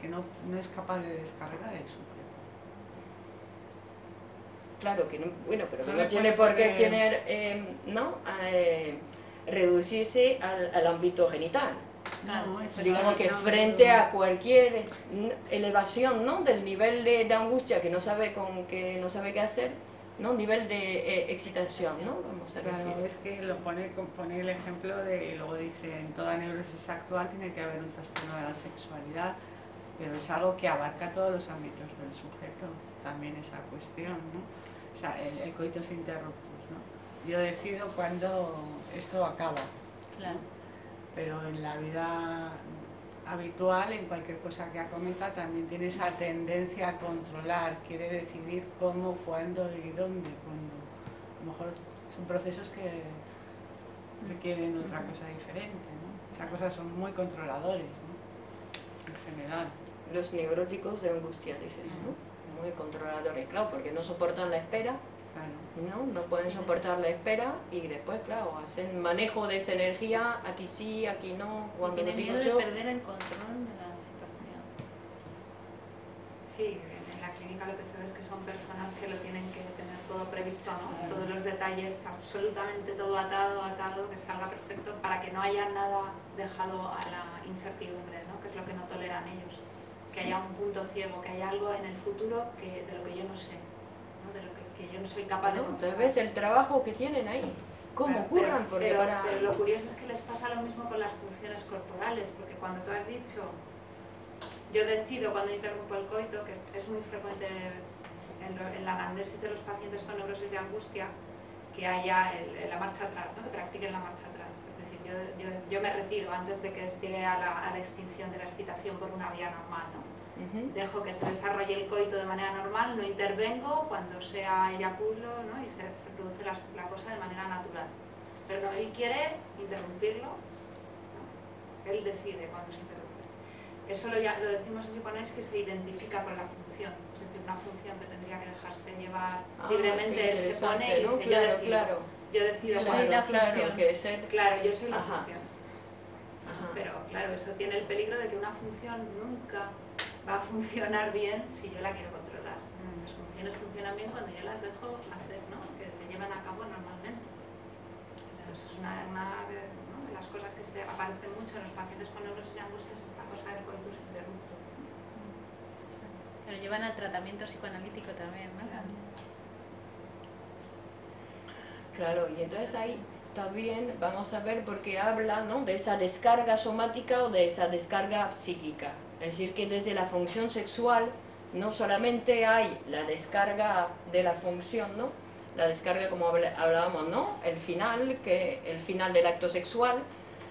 que no, no es capaz de descargar el sujeto. Claro que no, bueno, pero No no tiene por qué tener, eh, ¿no? Reducirse al, al ámbito genital. Claro, sí, es- Digamos que frente a cualquier elevación ¿no? del nivel de, de angustia que no sabe con que no sabe qué hacer, ¿no? nivel de eh, excitación, ¿no? Vamos a decir. Claro, es que lo pone, pone el ejemplo de, y luego dice, en toda neurosis actual tiene que haber un trastorno de la sexualidad pero es algo que abarca todos los ámbitos del sujeto, también esa cuestión, ¿no? O sea, el, el coitus interruptus, ¿no? Yo decido cuándo esto acaba, Claro. Pero en la vida habitual, en cualquier cosa que acometa, también tiene esa tendencia a controlar, quiere decidir cómo, cuándo y dónde, cuando a lo mejor son procesos que requieren otra cosa diferente, ¿no? Esas cosas son muy controladores, ¿no? En general. Los neuróticos de angustia, dices, ¿no? Muy controladores, claro, porque no soportan la espera, Claro. ¿no? No pueden soportar la espera y después, claro, hacen manejo de esa energía, aquí sí, aquí no, Y cuando tiene lo digo miedo de yo. perder el control de la situación. Sí, en la clínica lo que se ve es que son personas que lo tienen que tener todo previsto, ¿no? Todos los detalles, absolutamente todo atado, atado, que salga perfecto para que no haya nada dejado a la incertidumbre, ¿no? Que es lo que no toleran ellos. Que haya un punto ciego, que haya algo en el futuro que, de lo que yo no sé, ¿no? De lo que, que yo no soy capaz de ¿no? Entonces controlar. ves el trabajo que tienen ahí, cómo Pero- curran, porque pero- para... pero lo curioso es que les pasa lo mismo con las funciones corporales, porque cuando tú has dicho, yo decido cuando interrumpo el coito, que es muy frecuente en, lo- en la anamnesis de los pacientes con neurosis de angustia, que haya el- la marcha atrás, ¿no? que practiquen la marcha atrás. Es decir, yo, yo, yo me retiro antes de que llegue a la, a la extinción de la excitación por una vía normal. ¿no? Dejo que se desarrolle el coito de manera normal, no intervengo cuando sea eyaculo ¿no? y se, se produce la, la cosa de manera natural. Pero no, él quiere interrumpirlo, ¿no? él decide cuando se interrumpe. Eso lo, ya, lo decimos en psicoanálisis que se identifica con la función, es decir, una función que tendría que dejarse llevar Ah, libremente, él se pone y ¿no? dice, Claro, yo decido, claro. yo decido Soy cuándo". la Claro, función. que ser... Claro, yo soy la Ajá. función. Ajá. Pero claro, eso tiene el peligro de que una función nunca va a funcionar bien si yo la quiero controlar. Las funciones funcionan bien cuando yo las dejo hacer, ¿no? que se llevan a cabo normalmente. Eso es una, una de, ¿no? de las cosas que se aparecen mucho en los pacientes con neurosis y angustias, esta cosa del coitus interrupto. Pero llevan al tratamiento psicoanalítico también, ¿no? Claro, y entonces ahí también vamos a ver porque habla ¿no? de esa descarga somática o de esa descarga psíquica. Es decir, que desde la función sexual no solamente hay la descarga de la función, ¿no? La descarga como hablábamos, ¿no? El final, que el final del acto sexual,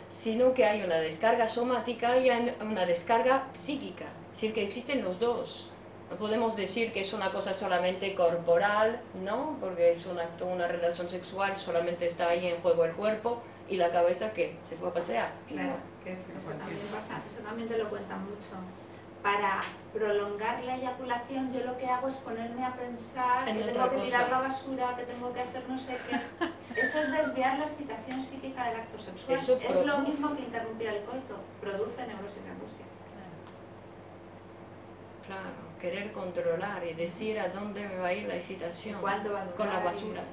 sino que hay una descarga somática y una descarga psíquica. Es decir, que existen los dos. No podemos decir que es una cosa solamente corporal, ¿no? Porque es un acto, una relación sexual, solamente está ahí en juego el cuerpo y la cabeza que se fue a pasear. Claro, que eso, eso también pasa, eso también te lo cuentan mucho. Para prolongar la eyaculación yo lo que hago es ponerme a pensar En que tengo que cosa. tirar la basura, que tengo que hacer no sé qué. Eso es desviar la excitación psíquica del acto sexual. Eso es lo mismo que interrumpir el coito, produce neurosis de angustia. Claro, querer controlar y decir a dónde me va a ir la excitación ¿Cuándo va a con las durar?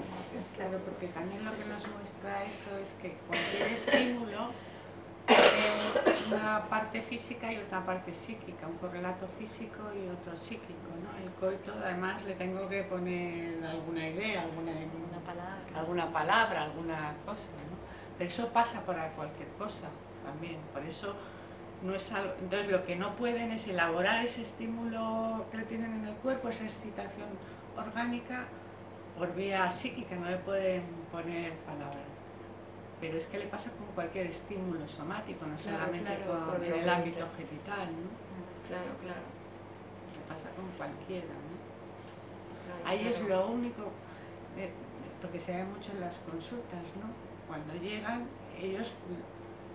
Basuras. Claro, porque también lo que nos muestra eso es que cualquier estímulo tiene una parte física y otra parte psíquica, un correlato físico y otro psíquico, ¿no? El coito además le tengo que poner alguna idea, alguna, Una palabra. alguna palabra, alguna cosa, ¿no? Pero eso pasa para cualquier cosa también, por eso no es algo, entonces lo que no pueden es elaborar ese estímulo que tienen en el cuerpo, esa excitación orgánica por vía psíquica, no le pueden poner palabras. Pero es que le pasa con cualquier estímulo somático, no Claro, solamente claro, con el ámbito genital, ¿no? Claro, claro. Le pasa con cualquiera, ¿no? claro, A ellos claro. lo único, eh, porque se ve mucho en las consultas, ¿no? Cuando llegan, ellos,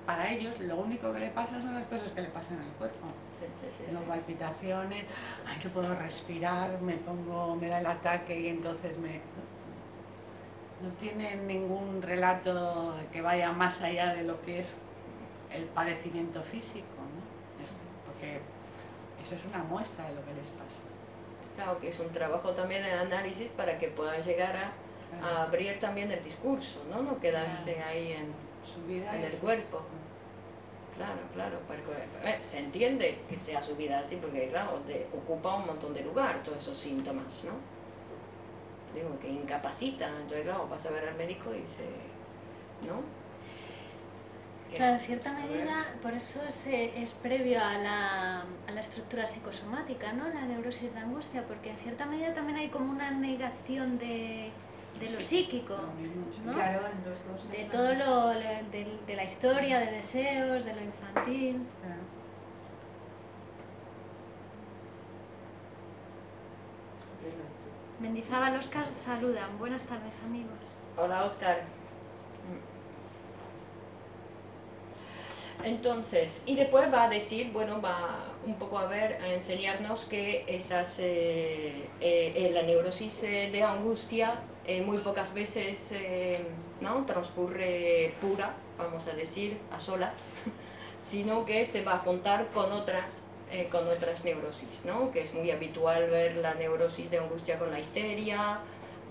para ellos lo único que le pasa son las cosas que le pasan al cuerpo. Sí, sí, sí, Tengo sí. palpitaciones, ay, no puedo respirar, me pongo, me da el ataque y entonces me... No tienen ningún relato que vaya más allá de lo que es el padecimiento físico, ¿no? Es- porque eso es una muestra de lo que les pasa. Claro que es un trabajo también de análisis para que pueda llegar a, a abrir también el discurso, ¿no? No quedarse Claro. ahí en, Su vida en el cuerpo. Claro, claro, porque eh, se entiende que sea su vida así, porque claro, te ocupa un montón de lugar todos esos síntomas, ¿no? Digo, que incapacita, entonces claro, vas a ver al médico y se... ¿no? Claro, en cierta medida, por eso es, eh, es previo a la, a la estructura psicosomática, ¿no? La neurosis de angustia, porque en cierta medida también hay como una negación de, de lo psíquico, ¿no? Claro, en los dos. De todo lo, de, de la historia, de deseos, de lo infantil. Mendizábal Oscar saludan. Buenas tardes, amigos. Hola, Oscar. Entonces, y después va a decir, bueno, va un poco a ver, a enseñarnos que esas, eh, eh, eh, la neurosis eh, de angustia eh, muy pocas veces eh, ¿no? transcurre pura, vamos a decir, a solas, sino que se va a contar con otras, eh, con otras neurosis, ¿no? que es muy habitual ver la neurosis de angustia con la histeria,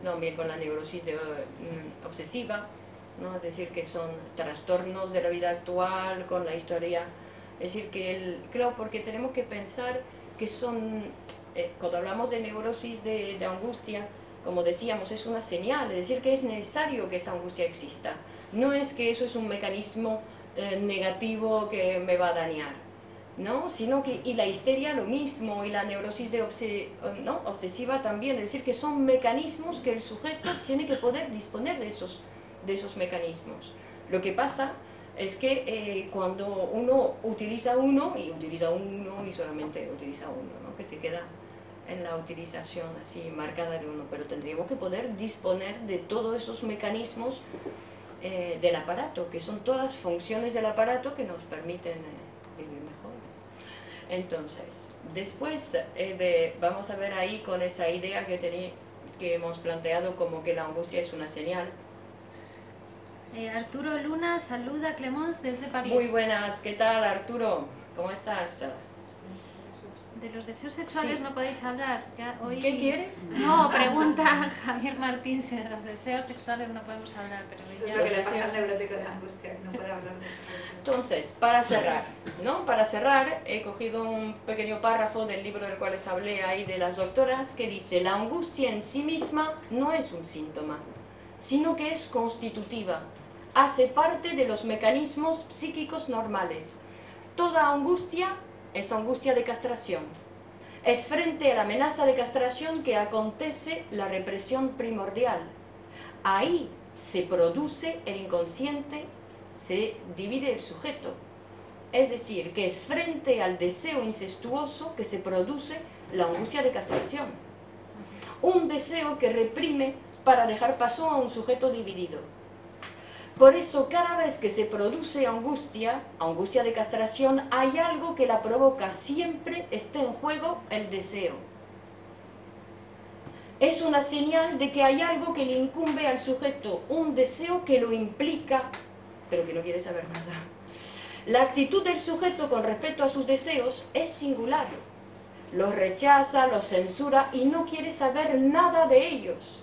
también con la neurosis de, mm, obsesiva, ¿no? es decir, que son trastornos de la vida actual con la historia. Es decir, que el, claro, porque tenemos que pensar que son, eh, cuando hablamos de neurosis de, de angustia, como decíamos, es una señal, es decir, que es necesario que esa angustia exista. No es que eso es un mecanismo eh, negativo que me va a dañar, ¿no? Sino que, y la histeria lo mismo, y la neurosis de obse- ¿no? obsesiva también, es decir, que son mecanismos que el sujeto tiene que poder disponer de esos, de esos mecanismos. Lo que pasa es que eh, cuando uno utiliza uno, y utiliza uno y solamente utiliza uno, ¿no? que se queda en la utilización así marcada de uno, pero tendríamos que poder disponer de todos esos mecanismos eh, del aparato, que son todas funciones del aparato que nos permiten eh, vivir mejor. Entonces, después eh, de, vamos a ver ahí con esa idea que, tení- que hemos planteado como que la angustia es una señal. Arturo Luna saluda a Clemence desde París. Muy buenas, ¿qué tal Arturo? ¿Cómo estás? De los deseos sexuales Sí. no podéis hablar. Ya hoy... ¿Qué quiere? No, pregunta Javier Martín si de los deseos sexuales no podemos hablar, pero Eso ya- es lo que le Los pasa al deseos. neurótico de angustia, no puede hablar. Entonces, para cerrar, ¿no? Para cerrar, he cogido un pequeño párrafo del libro del cual les hablé ahí de las doctoras que dice, la angustia en sí misma no es un síntoma, sino que es constitutiva, hace parte de los mecanismos psíquicos normales. Toda angustia es angustia de castración. Es frente a la amenaza de castración que acontece la represión primordial. Ahí se produce el inconsciente se divide el sujeto. Es decir, que es frente al deseo incestuoso que se produce la angustia de castración. Un deseo que reprime para dejar paso a un sujeto dividido. Por eso cada vez que se produce angustia, angustia de castración, hay algo que la provoca. Siempre está en juego el deseo. Es una señal de que hay algo que le incumbe al sujeto, un deseo que lo implica pero que no quiere saber nada. La actitud del sujeto con respecto a sus deseos es singular. Los rechaza, los censura y no quiere saber nada de ellos.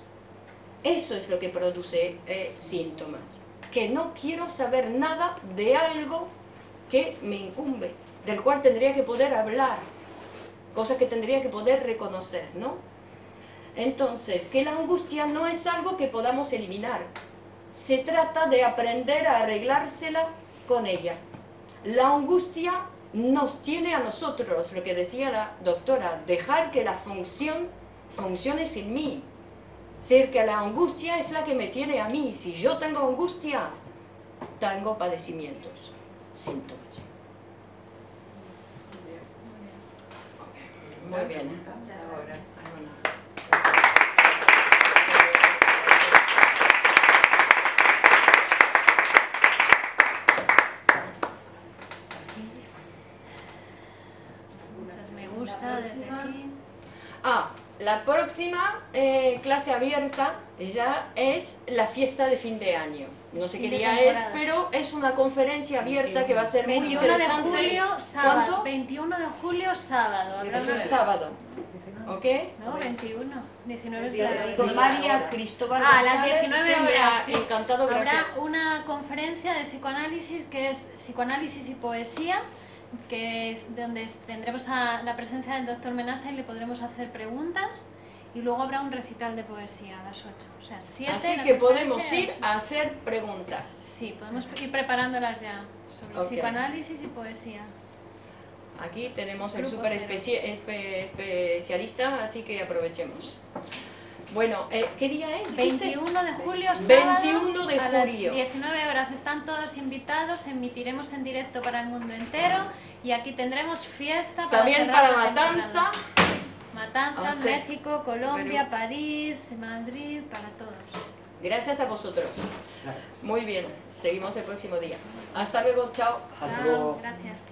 Eso es lo que produce eh, síntomas. Que no quiero saber nada de algo que me incumbe, del cual tendría que poder hablar, cosa que tendría que poder reconocer, ¿no? Entonces, que la angustia no es algo que podamos eliminar, se trata de aprender a arreglársela con ella. La angustia nos tiene a nosotros, lo que decía la doctora, dejar que la función funcione sin mí. Es decir, que la angustia es la que me tiene a mí. Si yo tengo angustia, tengo padecimientos, síntomas. Muy bien. Muchas me gusta desde aquí. Ah, la próxima eh, clase abierta ya es la fiesta de fin de año. No sé qué día es, pero es una conferencia abierta que va a ser muy 21 de interesante. julio, sábado. ¿Cuánto? 21 de julio, sábado. Habrá Es un sábado, ¿ok? No, 21. 19 es la Con María Cristóbal Ah, a las González, 19 sí, me horas, sí. encantado, Habrá gracias. una conferencia de psicoanálisis que es psicoanálisis y poesía, que es donde tendremos a la presencia del doctor Menasa y le podremos hacer preguntas. Y luego habrá un recital de poesía a las 8. O sea, 7 Así que podemos ir a hacer preguntas. Sí, podemos ir preparándolas ya sobre Ok. psicoanálisis y poesía. Aquí tenemos el super espe- especialista, así que aprovechemos. Bueno, eh, ¿qué día es? dijiste? 21 de julio, 21 sábado, de a las julio. 19 horas. Están todos invitados, emitiremos en directo para el mundo entero y aquí tendremos fiesta para También para. Matanza. Matanza, Ah, sí. México, Colombia, París, Madrid, para todos. Gracias a vosotros. Gracias. Muy bien, seguimos el próximo día. Hasta luego, chao. Hasta luego. Gracias.